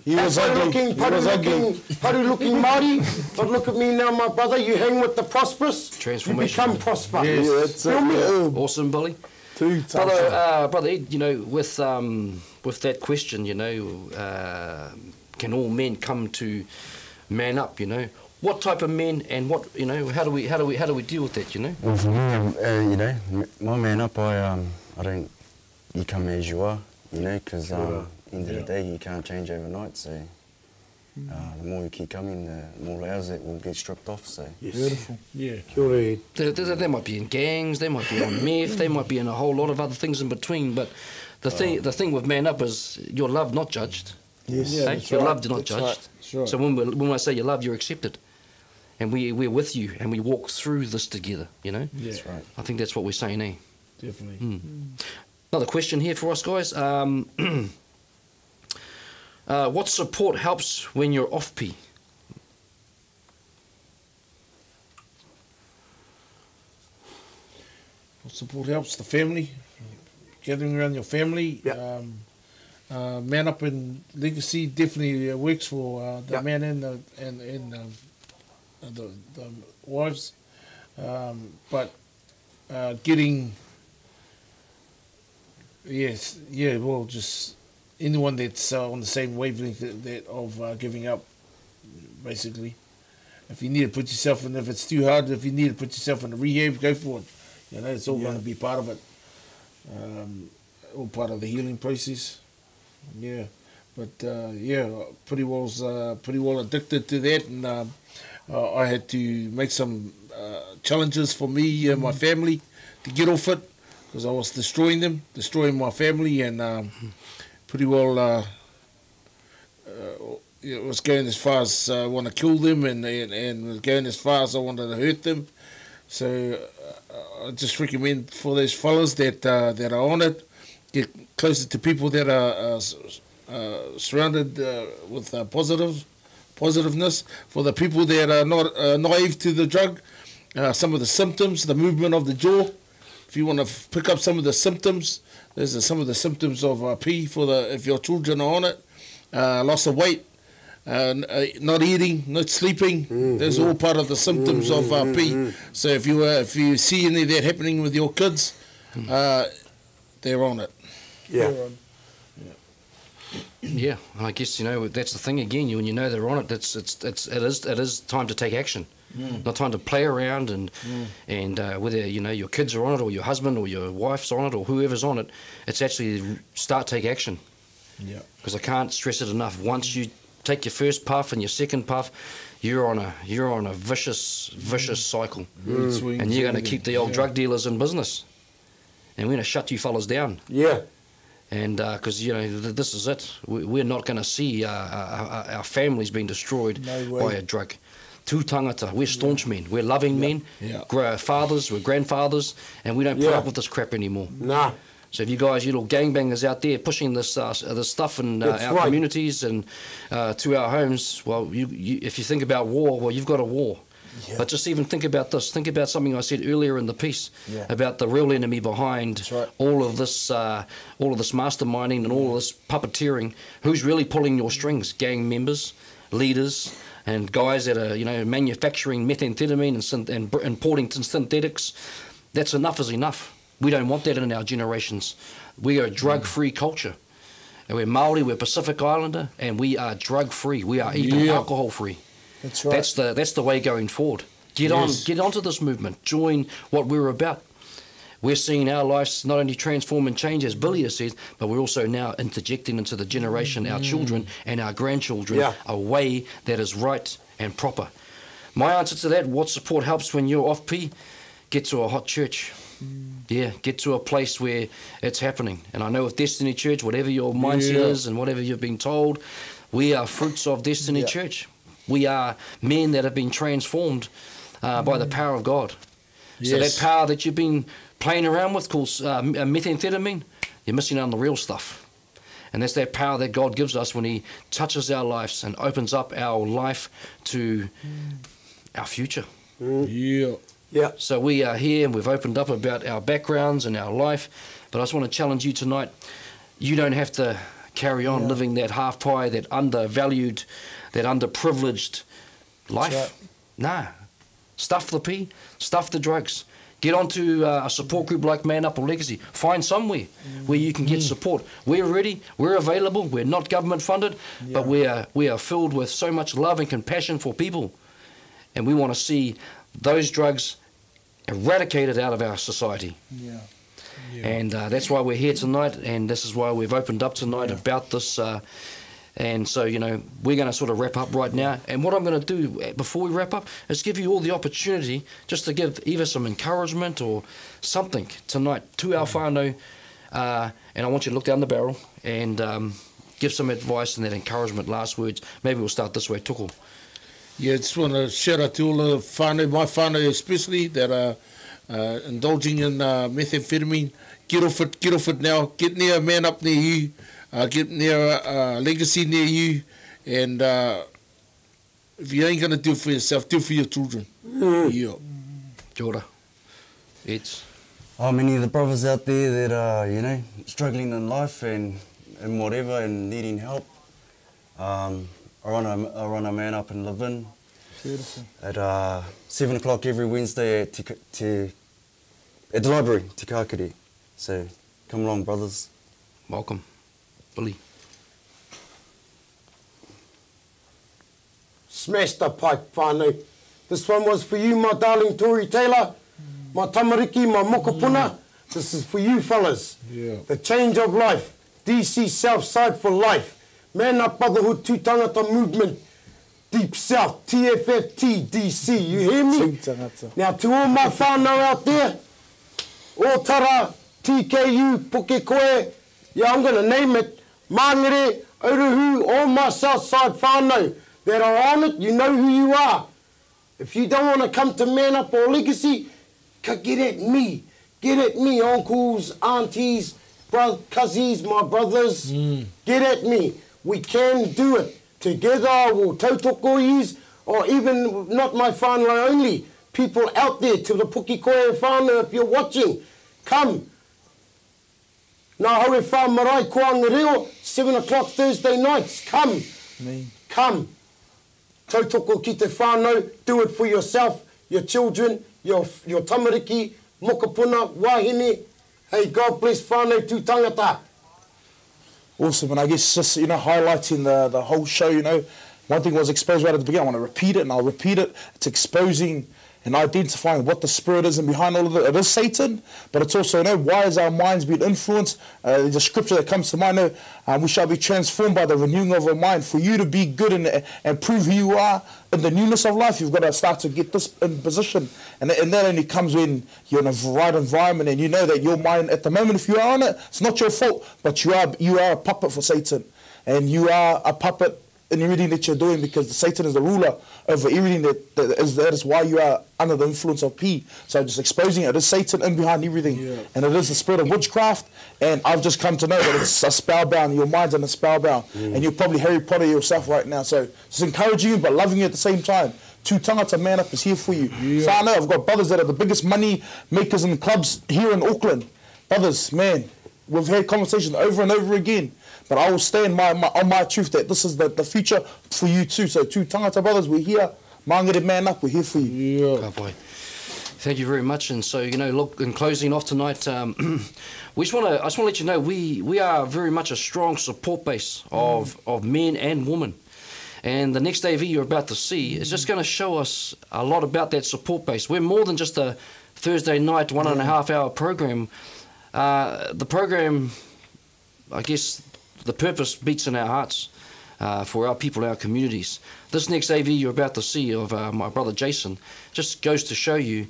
he was ugly. looking, putty looking, putty looking Māori. But look at me now, my brother. You hang with the prosperous, you Transformation. become prosper. Yes. Yeah, that's Feel me? it. Yeah. awesome, Billy. Two times. Brother, uh, brother Ed, you know, with um, with that question, you know, uh, can all men come to man up? You know, what type of men and what you know? How do we how do we how do we deal with that? You know, Well, for me, um, uh, you know, my man up, I, um, I don't, you come as you are, you know, because um, end of Yeah. the day, you can't change overnight, so uh, the more you keep coming, the more layers that will get stripped off, so. Beautiful. Yeah. Kia ora, they, they, they might be in gangs, they might be on meth, they might be in a whole lot of other things in between. But the thing the thing with man up is you're loved, not judged. Yes. Yeah, Hey, that's you're right. loved, not That's judged. right. Right. So when we when I say you're loved, you're accepted, and we we're with you, and we walk through this together. You know, Yeah, That's right. I think that's what we're saying, eh? definitely. Mm. Another question here for us guys. Um, uh, what support helps when you're off P? What support helps the family, gathering around your family. Yeah. Um, uh, man up in legacy definitely uh, works for uh, the Yeah. man and the and, and um, the, the wives, um, but uh, getting yes, yeah, well, just anyone that's uh, on the same wavelength that, that of uh, giving up, basically. If you need to put yourself in, if it's too hard, if you need to put yourself in a rehab, go for it. You know, it's all going to be part of it. Um, all part of the healing process. Yeah, but uh, yeah, pretty well's uh, pretty well addicted to that, and um, uh, I had to make some uh, challenges for me and my family to get off it because I was destroying them, destroying my family, and um, pretty well. Uh, uh, it was going as far as I want to kill them, and, and and was going as far as I wanted to hurt them. So uh, I just recommend for those fellas that uh, that are on it, get closer to people that are uh, uh, surrounded uh, with uh, positive positiveness. For the people that are not uh, naive to the drug, uh, some of the symptoms, the movement of the jaw. If you want to f- pick up some of the symptoms, there's uh, some of the symptoms of uh, P for the if your children are on it, uh, loss of weight. Uh, n- uh, not eating, not sleeping. Those are all part of the symptoms of uh, P. So if you uh, if you see any of that happening with your kids, uh, they're on it. Yeah. Yeah, and I guess you know that's the thing again. You when you know they're on it, it's it's it's it is it is time to take action. Mm. Not time to play around and Mm. and uh, whether you know your kids are on it or your husband or your wife's on it or whoever's on it, it's actually start take action. Yeah. Because I can't stress it enough. Once you take your first puff and your second puff, you're on a you're on a vicious vicious cycle, Very and you're going to keep the old Yeah. drug dealers in business, and we're going to shut you fellas down. Yeah. And because you know th- this is it, we, we're not going to see uh, our, our families being destroyed No by a drug. Tu tangata, we're staunch men, we're loving men, Yeah. gra- fathers, we're grandfathers, and we don't put Yeah. up with this crap anymore. Nah. So if you guys, you little gangbangers out there pushing this uh, this stuff in uh, our right. communities and uh, to our homes, well, you, you, if you think about war, well, you've got a war. But just even think about this. Think about something I said earlier in the piece Yeah. about the real enemy behind all of this, uh, all of this masterminding and all of this puppeteering. Who's really pulling your strings? Gang members, leaders, and guys that are you know manufacturing methamphetamine and, synth- and importing synthetics. That's enough is enough. We don't want that in our generations. We are a drug-free culture. And we're Maori, we're Pacific Islander, and we are drug-free. We are even Yeah. alcohol-free. That's right. That's the that's the way going forward. Get on, Yes. get onto this movement. Join what we're about. We're seeing our lives not only transform and change, as Billy has said, but we're also now interjecting into the generation, our mm. children and our grandchildren, Yeah. a way that is right and proper. My answer to that: What support helps when you're off P? Get to a hot church. Mm. Yeah, get to a place where it's happening. And I know with Destiny Church, whatever your mindset Yeah. is and whatever you've been told, we are fruits of Destiny Yeah. Church. We are men that have been transformed uh, by the power of God. So that power that you've been playing around with called uh, uh, methamphetamine, you're missing out on the real stuff. And that's that power that God gives us when He touches our lives and opens up our life to our future. Yeah. Yeah. So we are here and we've opened up about our backgrounds and our life. But I just want to challenge you tonight. You don't have to carry on living that half pie, that undervalued, that underprivileged life. right. Nah. Stuff the P, stuff the drugs. Get onto uh, a support group like Man Up or Legacy. Find somewhere where you can get support. We're ready. We're available. We're not government funded, but we are we are filled with so much love and compassion for people, and we want to see those drugs eradicated out of our society. Yeah. And uh, that's why we're here tonight, and this is why we've opened up tonight about this. Uh, and so, you know, we're going to sort of wrap up right now. And what I'm going to do uh, before we wrap up is give you all the opportunity just to give either some encouragement or something tonight to our whānau. Uh, and I want you to look down the barrel and um, give some advice and that encouragement, last words. Maybe we'll start this way, Tuko. Yeah, just want to shout out to all the whānau, my whānau especially, that are uh, indulging in uh, methamphetamine. Get off it, get off it now. Get near a man up near you. Uh, get near a uh, legacy near you. And uh, if you ain't going to do it for yourself, do it for your children. Yeah. Kia ora. It's Oh, many of the brothers out there that are, you know, struggling in life and, and whatever and needing help. Um, I, run a, I run a man up in Levin Beautiful. at uh, 7 o'clock every Wednesday at, Te, te, at the library, Te Kākiri. So come along, brothers. welcome. Billy. Smash the pipe, whānau. This one was for you, my darling Tory Taylor, my tamariki, my mokopuna. This is for you, fellas. Yeah. The change of life. DC South Side for life. Man up Brotherhood Two Tangata Movement. Deep South, TFFT, DC. You hear me? Now, to all my whānau out there, Otara, TKU, Pukekoe, yeah, I'm going to name it, Mangere, Oruhu, all my south side whānau that are on it, you know who you are. If you don't want to come to Man Up or Legacy, get at me. Get at me, uncles, aunties, bro- cousins, my brothers. Hmm. Get at me. We can do it. Together, we'll tautoko yous, or even not my whānau only, people out there to the Pukekohe whānau, if you're watching, come. Nā haue whā marae ko reo, 7 o'clock Thursday nights, come. Me. Come. Tautoko ki te whānau, do it for yourself, your children, your, your tamariki, mokopuna, wahine. Hey, God bless whānau tū tangata. Awesome, and I guess just you know highlighting the the whole show, you know, One thing was exposed right at the beginning. I want to repeat it, and I'll repeat it. It's exposing and identifying what the spirit is and behind all of it. It is Satan, but it's also, you know, why is our minds being influenced? Uh, there's a scripture that comes to mind, you know, um, we shall be transformed by the renewing of our mind. For you to be good and, and prove who you are in the newness of life, you've got to start to get this in position. And, and that only comes when you're in a right environment and you know that your mind, at the moment, if you are on it, it's not your fault, but you are, you are a puppet for Satan. And you are a puppet in everything that you're doing because Satan is the ruler over everything that, that, is, that is why you are under the influence of P. So I'm just exposing it, it is Satan in behind everything. Yeah. And it is the spirit of witchcraft. And I've just come to know that it's a spellbound, your mind's in a spellbound. Mm. And you're probably Harry Potter yourself right now. So just encouraging you, but loving you at the same time. Tu Tangata Man Up is here for you. Yeah. Whānau, I've got brothers that are the biggest money makers in clubs here in Auckland. Brothers, man, we've had conversations over and over again. But I will stand my, my, on my truth that this is the, the future for you too. So, Tu Tangata brothers, we're here. Mangere man up, we're here for you. Yeah. Oh boy. Thank you very much. And so, you know, look, in closing off tonight, um, we just want to, I just want to let you know, we, we are very much a strong support base of, mm. of men and women. And the next AV you're about to see is just going to show us a lot about that support base. We're more than just a Thursday night, one yeah. and a half hour program. Uh, the program, I guess, the purpose beats in our hearts uh, for our people, our communities. This next AV you're about to see of uh, my brother Jason just goes to show you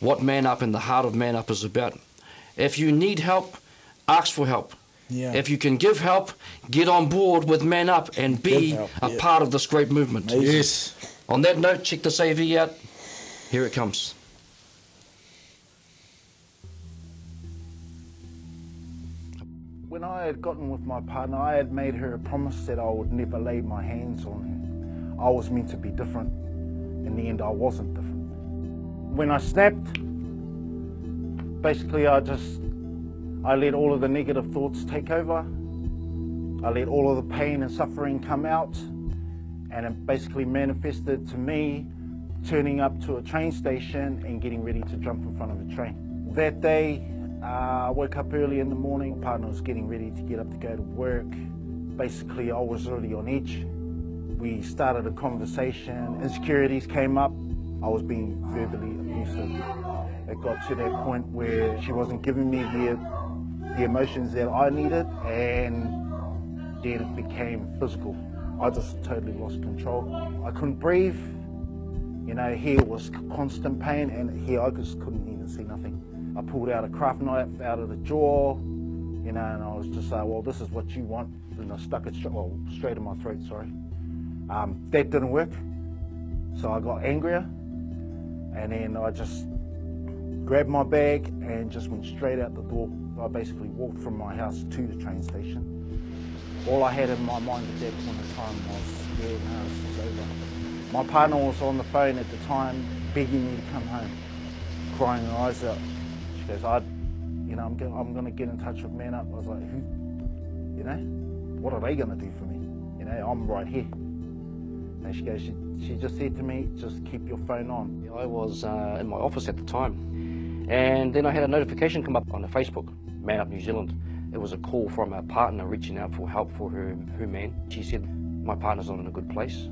what Man Up and the heart of Man Up is about. If you need help, ask for help. Yeah. If you can give help, get on board with Man Up and be a yeah. part of this great movement. Amazing. Yes. On that note, check this AV out. Here it comes. When I had gotten with my partner, I had made her a promise that I would never lay my hands on her. I was meant to be different. In the end, I wasn't different. When I snapped, basically I just, I let all of the negative thoughts take over. I let all of the pain and suffering come out and it basically manifested to me turning up to a train station and getting ready to jump in front of a train. That day, uh, I woke up early in the morning, partner was getting ready to get up to go to work. Basically, I was already on edge. We started a conversation, insecurities came up. I was being verbally abusive. It got to that point where she wasn't giving me the, the emotions that I needed, and then it became physical. I just totally lost control. I couldn't breathe. You know, here was constant pain, and here I just couldn't even see nothing. I pulled out a craft knife out of the drawer, you know, and I was just like, well, this is what you want. And I stuck it straight, well, straight in my throat, sorry. Um, that didn't work. So I got angrier. And then I just grabbed my bag and just went straight out the door. I basically walked from my house to the train station. All I had in my mind at that point in time was, yeah, no, this is over. My partner was on the phone at the time begging me to come home, crying her eyes out. Goes, I, you know, I'm, go- I'm going to get in touch with Man Up. I was like, who? You know, what are they going to do for me? You know, I'm right here. And she goes, she, she just said to me, just keep your phone on. I was uh, in my office at the time, and then I had a notification come up on the Facebook, Man Up New Zealand. It was a call from a partner reaching out for help for her, her man. She said, my partner's not in a good place,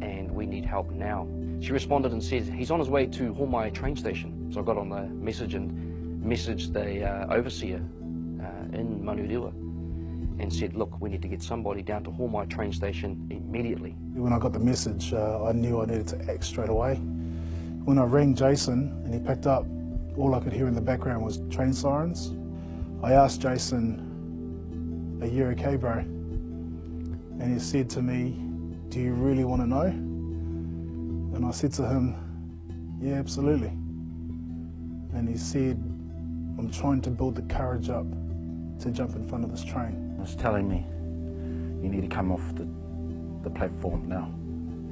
and we need help now. She responded and said, he's on his way to Homai train station. So I got on the message and messaged the uh, overseer uh, in Manurewa and said, look, we need to get somebody down to Homai train station immediately. When I got the message, uh, I knew I needed to act straight away. When I rang Jason and he picked up, all I could hear in the background was train sirens. I asked Jason, are you okay, bro? And he said to me, do you really want to know? And I said to him, yeah, absolutely. And he said, I'm trying to build the courage up to jump in front of this train. It's telling me, you need to come off the, the platform now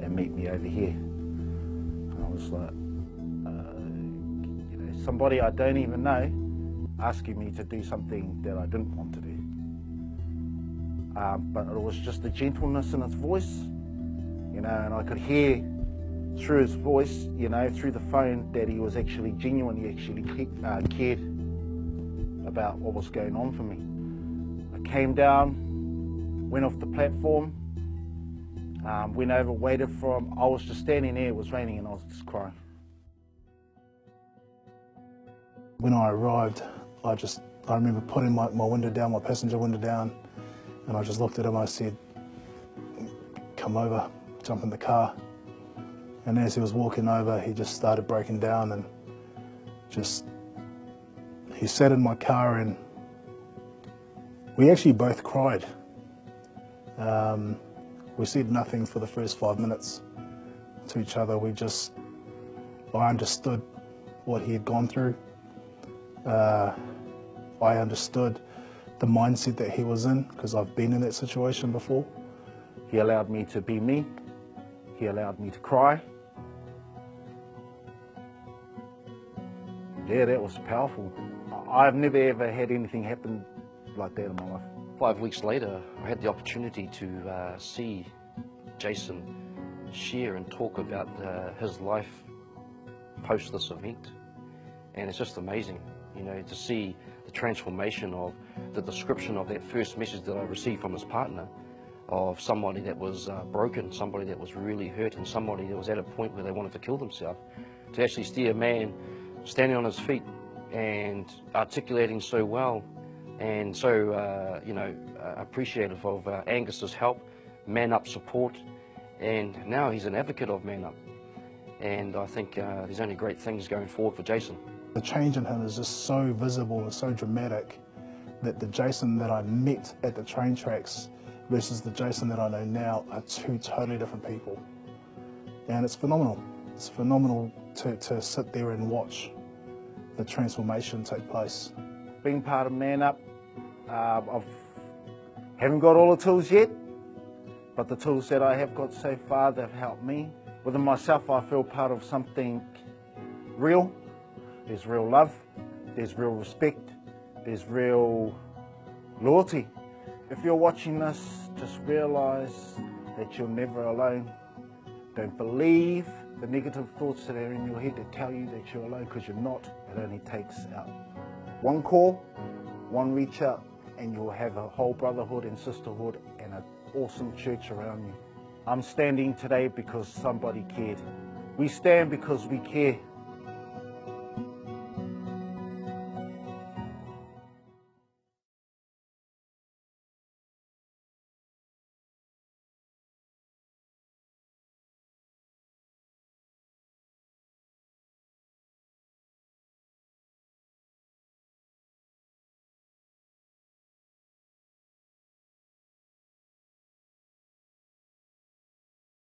and meet me over here. And I was like, uh, you know, somebody I don't even know asking me to do something that I didn't want to do. Um, but it was just the gentleness in his voice, you know, and I could hear through his voice, you know, through the phone that he was actually genuinely actually uh, cared about what was going on for me. I came down, went off the platform, Um, went over, waited for him. I was just standing there, it was raining, and I was just crying. When I arrived, I just, I remember putting my, my window down, my passenger window down, and I just looked at him, I said, come over, jump in the car. And as he was walking over, he just started breaking down and just, he sat in my car and we actually both cried. Um, we said nothing for the first five minutes to each other. We just, I understood what he had gone through. Uh, I understood the mindset that he was in because I've been in that situation before. He allowed me to be me. He allowed me to cry. Yeah, that was powerful. I've never ever had anything happen like that in my life. Five weeks later, I had the opportunity to uh, see Jason share and talk about uh, his life post this event. And it's just amazing, you know, to see the transformation of the description of that first message that I received from his partner of somebody that was uh, broken, somebody that was really hurt, and somebody that was at a point where they wanted to kill themselves. To actually see a man standing on his feet and articulating so well and so, uh, you know, uh, appreciative of uh, Angus's help, Man Up support, and now he's an advocate of Man Up. And I think uh, there's only great things going forward for Jason. The change in him is just so visible and so dramatic that the Jason that I met at the train tracks versus the Jason that I know now are two totally different people. And it's phenomenal. It's phenomenal to, to sit there and watch the transformation take place. Being part of Man Up, uh, I've haven't got all the tools yet, but the tools that I have got so far that have helped me. Within myself, I feel part of something real. There's real love, there's real respect, there's real loyalty. If you're watching this, just realize that you're never alone. Don't believe the negative thoughts that are in your head that tell you that you're alone because you're not. It only takes out one call, one reach out, and you'll have a whole brotherhood and sisterhood and an awesome church around you. I'm standing today because somebody cared. We stand because we care.